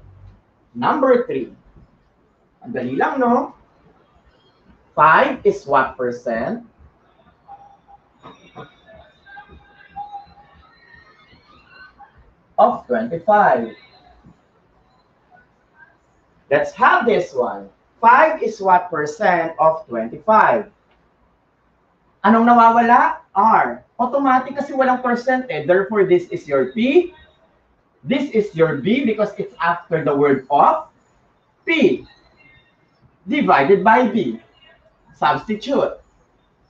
Number three. Ang dali lang, no? 5 is what percent? Of 25. Let's have this one. 5 is what percent of 25? Anong nawawala? R. Automatic kasi walang percent eh. Therefore, this is your P. This is your B because it's after the word of. P divided by B. Substitute.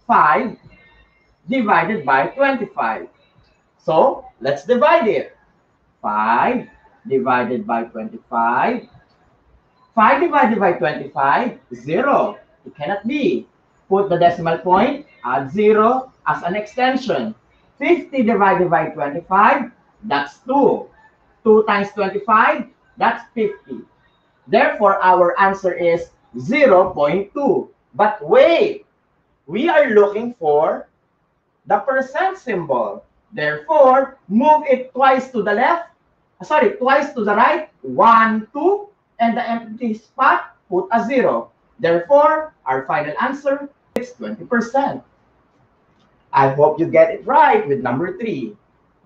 5 divided by 25. So, let's divide it. 5 divided by 25 5 divided by 25, 0. It cannot be. Put the decimal point, add 0 as an extension. 50 divided by 25, that's 2. 2 times 25, that's 50. Therefore, our answer is 0.2. But wait, we are looking for the percent symbol. Therefore, move it twice to the left. Sorry, twice to the right. 1, 2, and the empty spot, put a zero. Therefore, our final answer is 20%. I hope you get it right with number 3.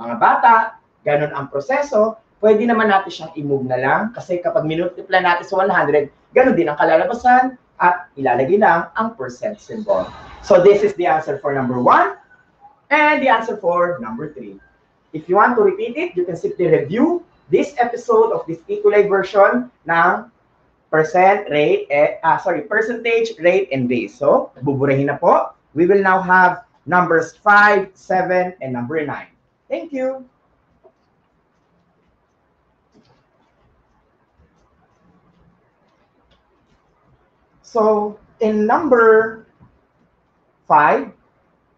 Mga bata, ganun ang proseso. Pwede naman natin siyang i-move na lang kasi kapag minultiply natin sa 100, ganun din ang kalalabasan at ilalagay lang ang percent symbol. So this is the answer for number 1 and the answer for number 3. If you want to repeat it, you can simply review this episode of this Ecolay version ng percent rate, eh, ah, sorry, percentage, rate, and base. So, buburahin na po. We will now have numbers 5, 7, and number 9. Thank you. So, in number 5,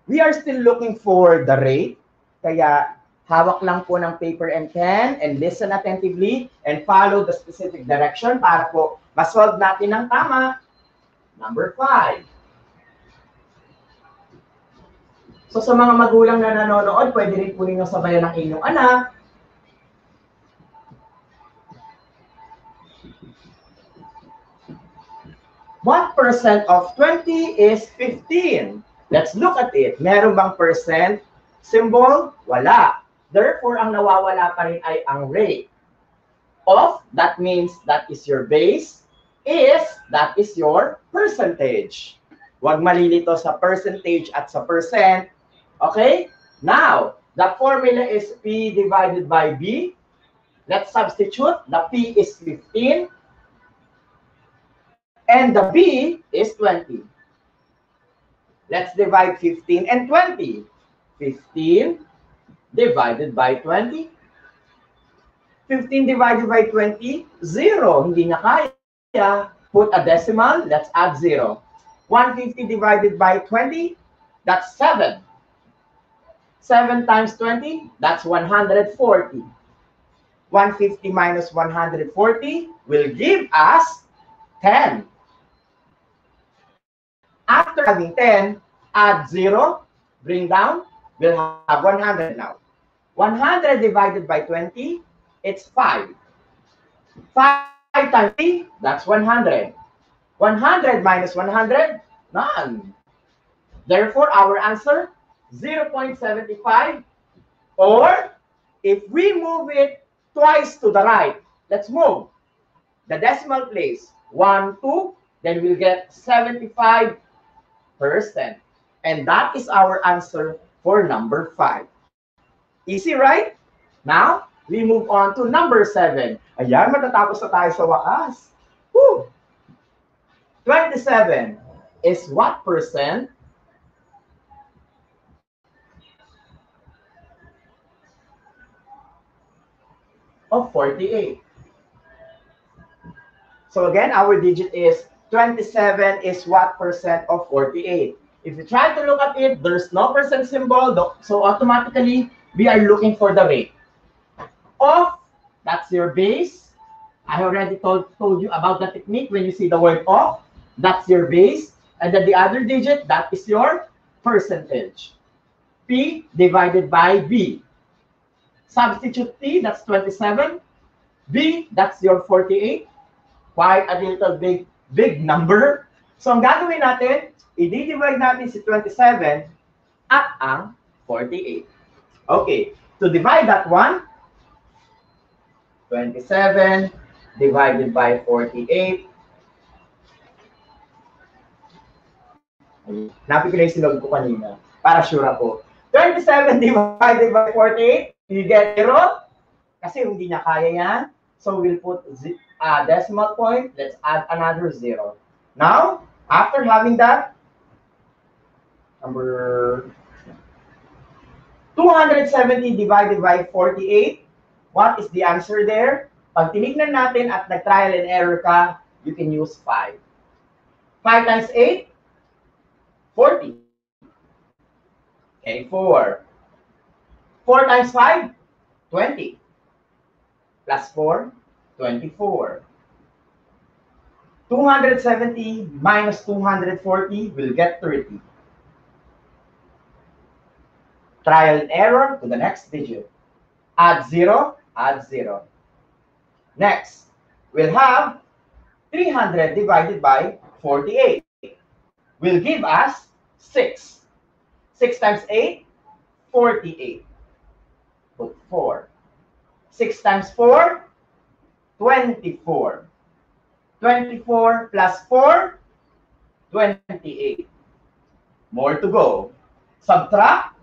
we are still looking for the rate. Kaya hawak lang po ng paper and pen and listen attentively and follow the specific direction para po masolve natin ng tama. Number 5. So sa mga magulang na nanonood, pwede rin po ninyo sabayan ng inyong anak. What percent of 20 is 15? Let's look at it. Meron bang percent symbol? Wala. Therefore, ang nawawala pa rin ay ang rate. Of, that means that is your base. is, that is your percentage. Huwag malilito sa percentage at sa percent. Okay? Now, the formula is P divided by B. Let's substitute. The P is 15. And the B is 20. Let's divide 15 and 20. 15 divided by 20. 15 divided by 20, 0. Hindi na kaya. Put a decimal, let's add 0. 150 divided by 20, that's 7. 7 times 20, that's 140. 150 minus 140 will give us 10. After having 10, add 0, bring down, we'll have 100 now. 100 divided by 20, it's 5. 5 times 3, that's 100. 100 minus 100, none. Therefore, our answer, 0.75. Or, if we move it twice to the right, let's move the decimal place. 1, 2, then we'll get 75 percent. And that is our answer for number 5. Easy, right? Now, we move on to number 7. Ayan, matatapos na tayo sa wakas. Woo! 27 is what percent? Of 48. So again, our digit is 27 is what percent of 48. If you try to look at it, there's no percent symbol, so automatically we are looking for the rate. Of, that's your base. I already told, told you about the technique when you see the word of, that's your base. And then the other digit, that is your percentage. P divided by B. Substitute P, that's 27. B, that's your 48. Quite a little big, big number. So ang gagawin natin, i-divide natin si 27 at ang 48. Okay, to divide that one, 27 divided by 48. Napin ko na ko kanina para sure ako. 27 [laughs] divided by 48, you get 0. Kasi hindi niya kaya yan. So we'll put a decimal point. Let's add another 0. Now, after having that, number 270 divided by 48, what is the answer there? Pag tinignan natin at nag-trial and error ka, you can use 5. 5 times 8, 40. Okay, 4. 4 times 5, 20. Plus 4, 24. 270 minus 240 will get 30. Trial and error to the next digit. Add 0, add 0. Next, we'll have 300 divided by 48. Will give us 6. 6 times 8, 48. Put 4. 6 times 4, 24. 24 plus 4, 28. More to go. Subtract.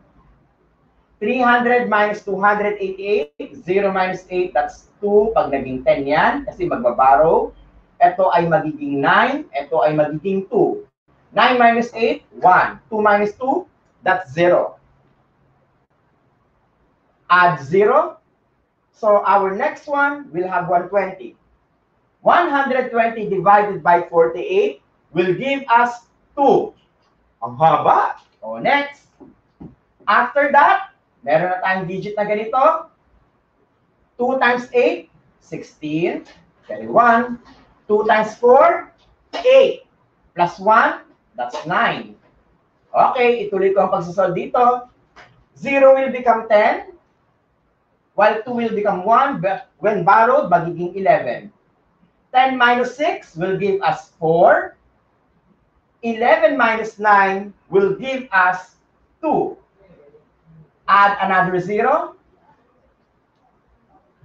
300 minus 288. 0 minus 8, that's 2. Pag naging 10 yan, kasi magbabarrow. Ito ay magiging 9. Ito ay magiging 2. 9 minus 8, 1. 2 minus 2, that's 0. Add 0. So our next one will have 120. 120 divided by 48 will give us 2. Ang haba. O, next. After that, meron na tayong digit na ganito. 2 times 8, 16. Carry 1. 2 times 4, 8. Plus 1, that's 9. Okay, ituloy ko ang pagsasolve dito. 0 will become 10, while 2 will become 1. When borrowed, magiging 11. 10 minus 6 will give us 4. 11 minus 9 will give us 2. Add another 0.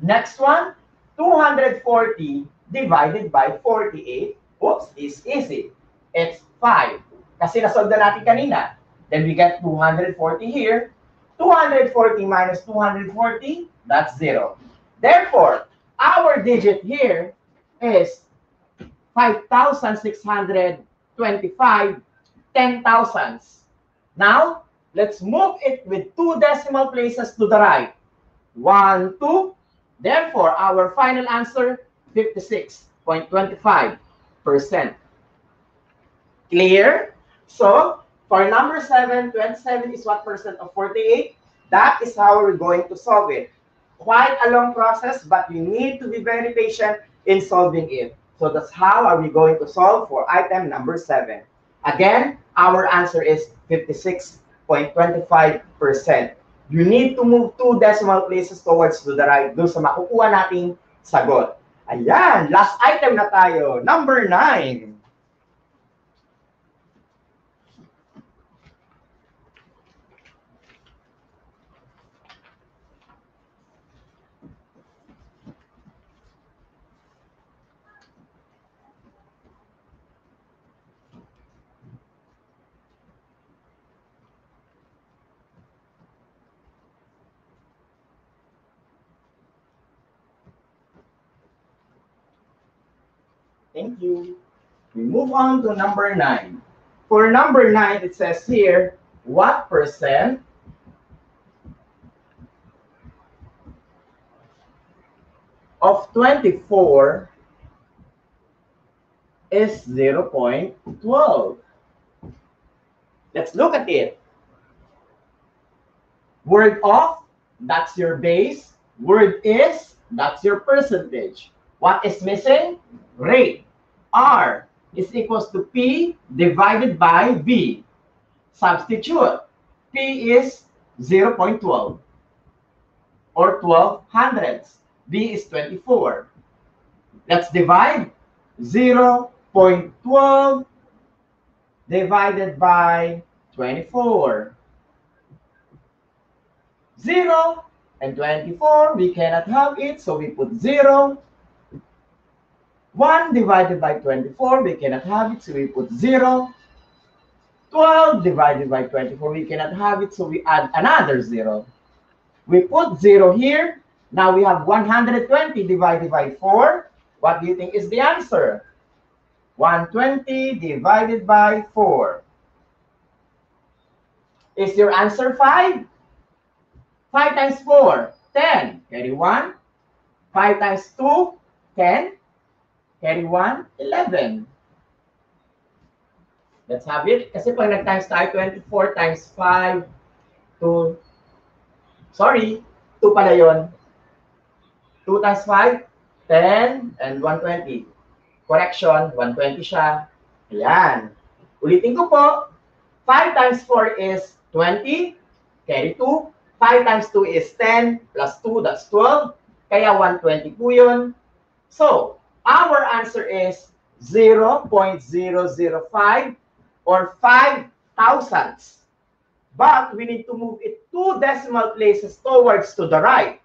Next one, 240 divided by 48 Oops, is easy. It's 5. Kasi nasolve na natin kanina. Then we get 240 here. 240 minus 240, that's 0. Therefore, our digit here is 5,625 ten thousands. Now, let's move it with two decimal places to the right. One, two. Therefore, our final answer, 56.25%. Clear? So, for number 7, 27 is what percent of 48? That is how we're going to solve it. Quite a long process, but you need to be very patient in solving it. So that's how are we going to solve for item number 7. Again, our answer is 56.25%. You need to move two decimal places towards to the right doon sa makukuha nating sagot. Ayan, last item na tayo. Number 9. Thank you. We move on to number nine. For number nine, it says here, what percent of 24 is 0.12? Let's look at it. Word of, that's your base. Word is, that's your percentage. What is missing? Rate. R is equals to P divided by V. Substitute. P is 0.12 or 12 hundredths. V is 24. Let's divide 0.12 divided by 24. 0 and 24, we cannot have it, so we put 0 1 divided by 24, we cannot have it, so we put 0. 12 divided by 24, we cannot have it, so we add another 0. We put 0 here. Now we have 120 divided by 4. What do you think is the answer? 120 divided by 4. Is your answer 5? 5 times 4, 10. Carry 1. 5 times 2, 10. Carry 1, 11. Let's have it. Kasi pag nag-times tayo, 24 times 5 to, sorry, 2 pala yun. 2 times 5, 10, and 120. Correction, 120 siya. Ayan. Ulitin ko po. 5 times 4 is 20. Carry 2. 5 times 2 is 10. Plus 2, that's 12. Kaya 120 po yun. So, our answer is 0.005 or 5 thousandths. But we need to move it two decimal places towards to the right.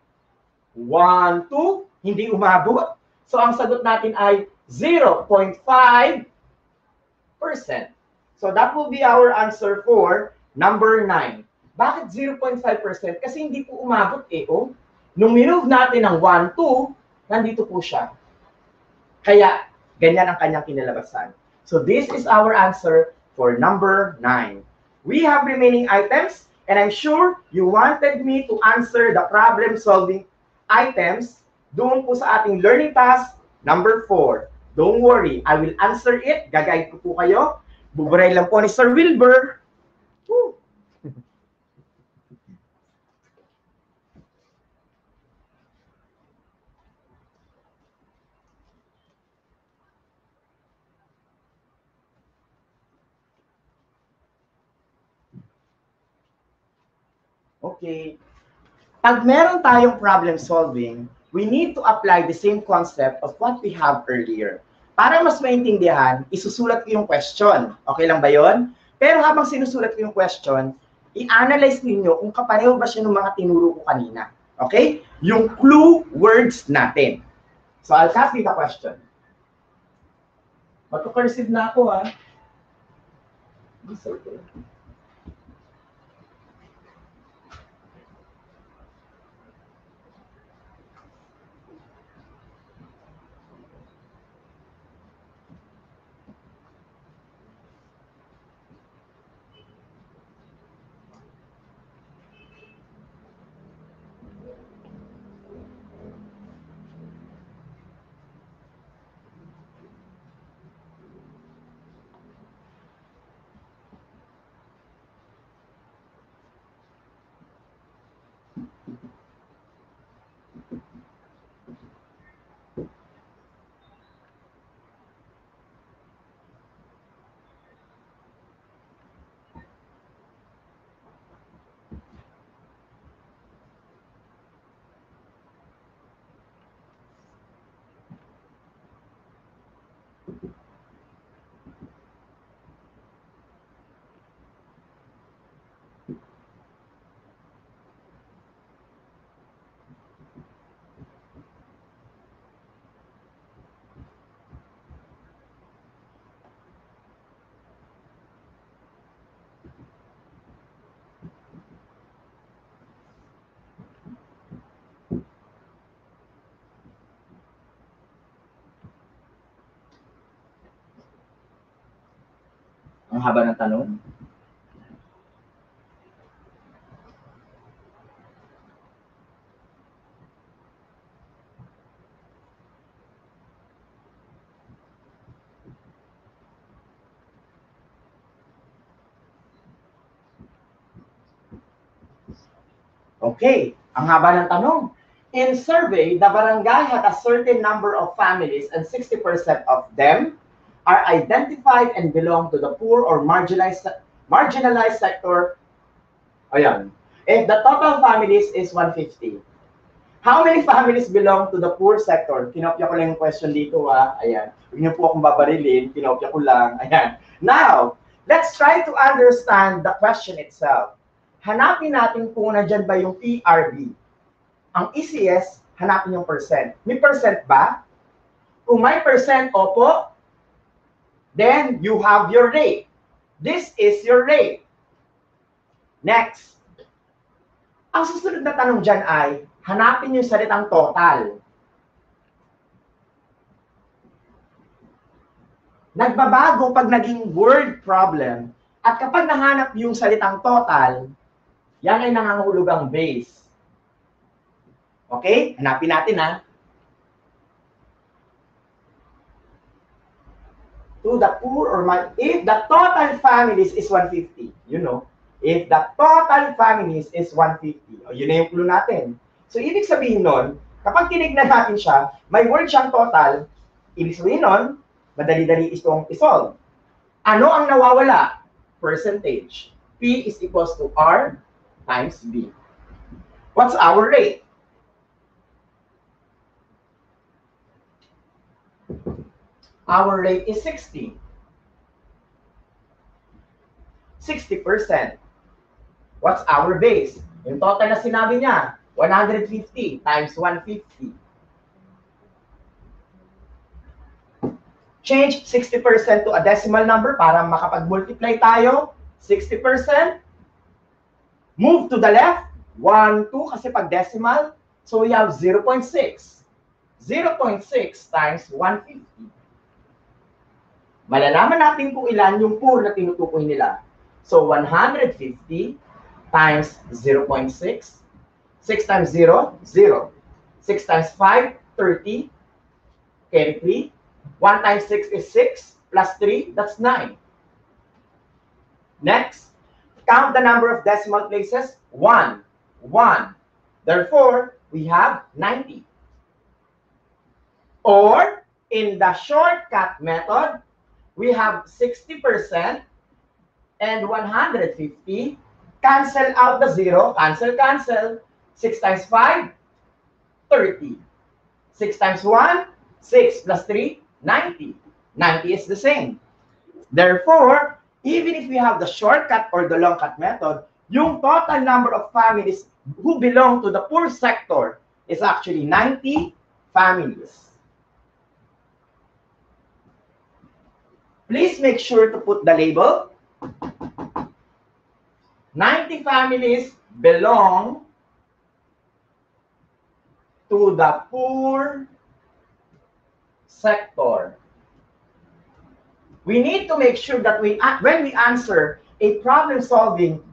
1, 2, hindi umabot. So ang sagot natin ay 0.5%. So that will be our answer for number 9. Bakit 0.5%? Kasi hindi po umabot eh. Oh. Nung minove natin ng 1, 2, nandito po siya. Kaya, ganyan ang kanyang kinalabasan. So this is our answer for number 9. We have remaining items, and I'm sure you wanted me to answer the problem-solving items doon po sa ating learning task number 4. Don't worry, I will answer it. Gagayad ko po kayo. Buburay lang po ni Sir Wilbur. Woo. Okay. Pag meron tayong problem solving, we need to apply the same concept of what we have earlier. Para mas maintindihan, isusulat ko yung question. Okay lang ba yon? Pero habang sinusulat ko yung question, i-analyze ninyo kung kapareho ba siya ng mga tinuro ko kanina. Okay? Yung clue words natin. So I'll copy the question. Matuka-receive na ako ha. Ang haba ng tanong. Okay, ang haba ng tanong. In survey, the barangay had a certain number of families and 60% of them are identified and belong to the poor or marginalized marginalized sector. Ayan. If the total families is 150, how many families belong to the poor sector? Kinopya ko lang yung question dito ah. Ayan. Huwag niyo po akong babarilin. Kinopya ko lang. Ayan. Now, let's try to understand the question itself. Hanapin natin kung nandyan ba yung PRB. Ang ECS, hanapin yung percent. May percent ba? Kung may percent, opo, then you have your rate. This is your rate. Next. Ang susunod na tanong dyan ay, hanapin yung salitang total. Nagbabago pag naging word problem at kapag nahanap yung salitang total, yan ay nangangahulugang base. Okay? Hanapin natin ha. To the poor or my, if the total families is 150, you know, if the total families is 150, o yun na yung clue natin. So, ibig sabihin nun, kapag tinignan natin siya, may word siyang total, ibig sabihin nun, madali-dali itong isolve. Ano ang nawawala? Percentage. P is equals to R times B. What's our rate? Our rate is 60. 60%. What's our base? Yung total na sinabi niya, 150 times 150. Change 60% to a decimal number para makapag-multiply tayo. 60%. Move to the left. 1, 2 kasi pag decimal. So we have 0.6. 0.6 times 150. Malalaman natin kung ilan yung poor na tinutukoy nila. So 150 times 0.6. 6 times 0, 0. 6 times 5, 30. Carry 3. 1 times 6 is 6. Plus 3, that's 9. Next, count the number of decimal places. 1. 1. Therefore, we have 90. Or, in the shortcut method, we have 60% and 150. Cancel out the zero. Cancel, cancel. 6 times 5, 30. 6 times 1, 6 plus 3, 90. 90 is the same. Therefore, even if we have the shortcut or the long cut method, yung total number of families who belong to the poor sector is actually 90 families. Please make sure to put the label. 90 families belong to the poor sector. We need to make sure that we, when we answer a problem-solving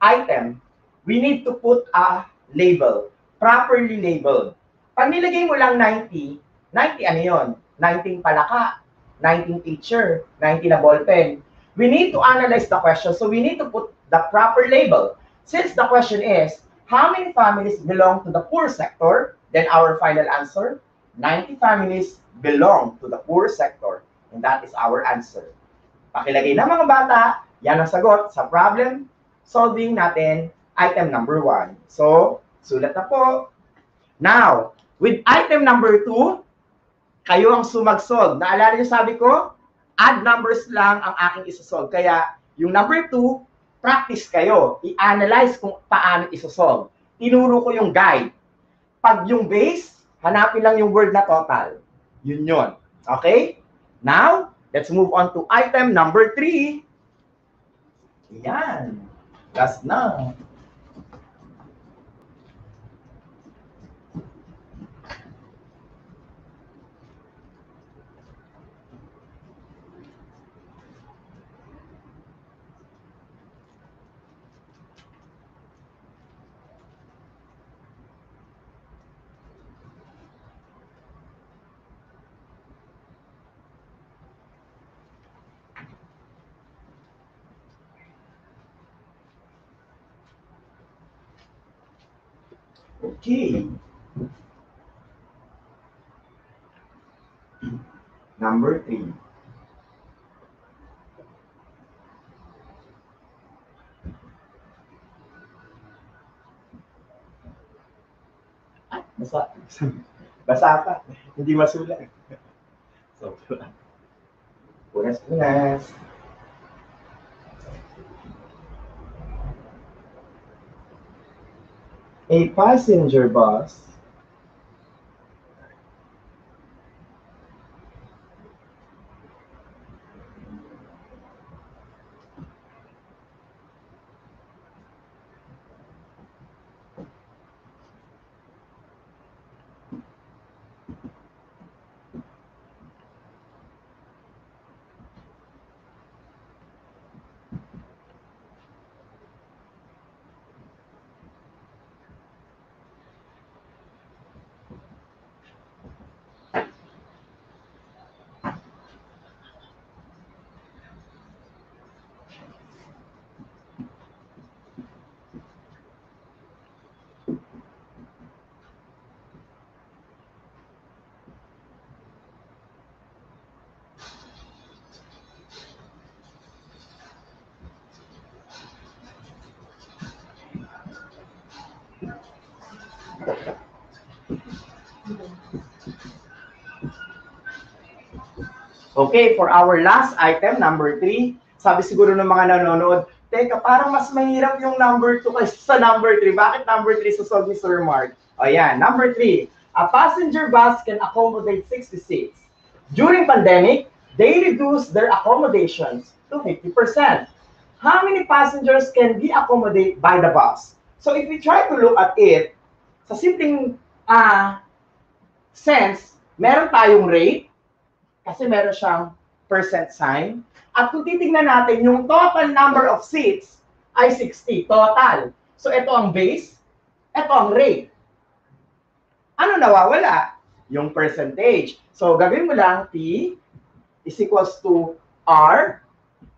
item, we need to put a label, properly labeled. Pag nilagay mo lang 90, 90 ano yun? 19 palaka, 19 teacher, 19 na ballpen. We need to analyze the question, so we need to put the proper label. Since the question is, how many families belong to the poor sector? Then our final answer, 90 families belong to the poor sector. And that is our answer. Pakilagay ng mga bata, yan ang sagot sa problem solving natin, item number one. So, sulat na po. Now, with item number two, kayo ang sumag-solve. Naalala niyo sabi ko, add numbers lang ang aking isa-solve. Kaya, yung number two, practice kayo. I-analyze kung paano isa-solve. Tinuro ko yung guide. Pag yung base, hanapin lang yung word na total. Yun yun. Okay? Now, let's move on to item number three. Yan. Last na. Okay. Number three. Basa. [laughs] Basa pa. Hindi masulat. [laughs] So, punas-punas. A passenger bus Okay, for our last item, number three, sabi siguro ng mga nanonood, teka, parang mas mahirap yung number 2 kaysa sa number 3. Bakit number 3 sa solve ni Sir Mark? O yan, number 3, a passenger bus can accommodate 60 seats. During pandemic, they reduced their accommodations to 50%. How many passengers can be accommodated by the bus? So if we try to look at it, sa simpleng uh, sense, meron tayong rate, kasi meron siyang percent sign. At kung titingnan natin, yung total number of seats ay 60 total. So ito ang base, ito ang rate. Ano nawawala? Yung percentage. So gagawin mo lang T is equals to R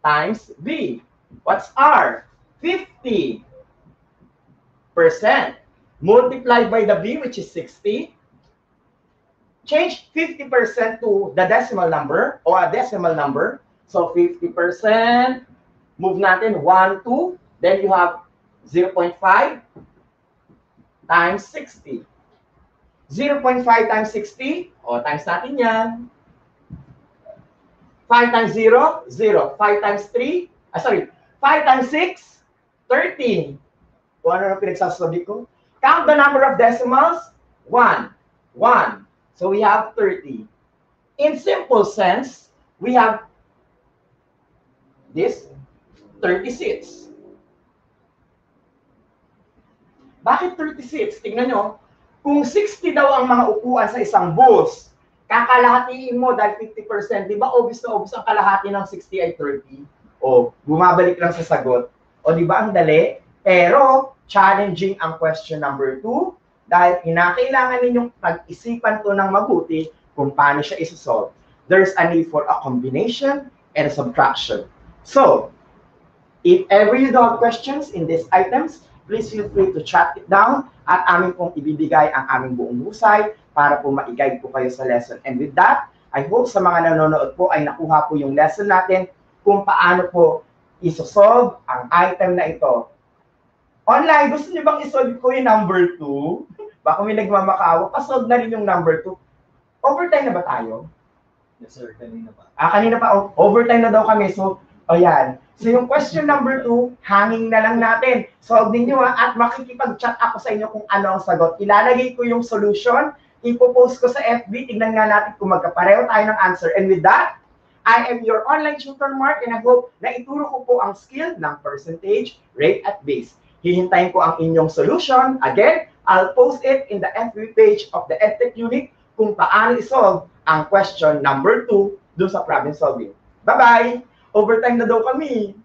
times V. What's R? 50 percent. Multiplied by the V, which is 60 change 50% to the decimal number or a decimal number. So 50%, move natin 1, 2, then you have 0.5 times 60. 0.5 times 60, o times natin yan. 5 times 0, 0. 5 times 3, ah, sorry, 5 times 6, 13. Kung ano na pinagsasabi ko. Count the number of decimals, 1, 1. So we have 30. In simple sense, we have this 36. Bakit 36? Tingnan nyo, kung 60 daw ang mga upuan sa isang bus, kakalahatiin mo dahil 50%, di ba obvious na obvious ang kalahati ng 60 ay 30? O, bumabalik lang sa sagot. O, di ba ang dali? Pero, challenging ang question number 2 dahil kinakailangan ninyong pag-isipan to ng mabuti kung paano siya isosolve. There's a need for a combination and subtraction. So, if ever you have questions in these items, please feel free to chat it down at amin pong ibibigay ang aming buong husay para po ma-guide po kayo sa lesson. And with that, I hope sa mga nanonood po ay nakuha po yung lesson natin kung paano po isosolve ang item na ito. Online, gusto niyo bang isolve ko yung number 2? Baka may nagmamakaawa, pasolve na rin yung number 2. Overtime na ba tayo? Yes, sir. Kanina pa. Ah, kanina pa, o- overtime na daw kami. So, o yan. So, yung question number two, hanging na lang natin. Solve ninyo ha, at makikipag-chat ako sa inyo kung ano ang sagot. Ilalagay ko yung solution, ipopost ko sa FB, tignan nga natin kung magkapareho tayo ng answer. And with that, I am your online tutor, Mark, and I hope na ituro ko po ang skill ng percentage, rate, at base. Hihintayin ko ang inyong solution. Again, I'll post it in the FB page of the EdTech unit kung paano isolve ang question number 2 dun sa problem solving. Bye-bye! Overtime na daw kami.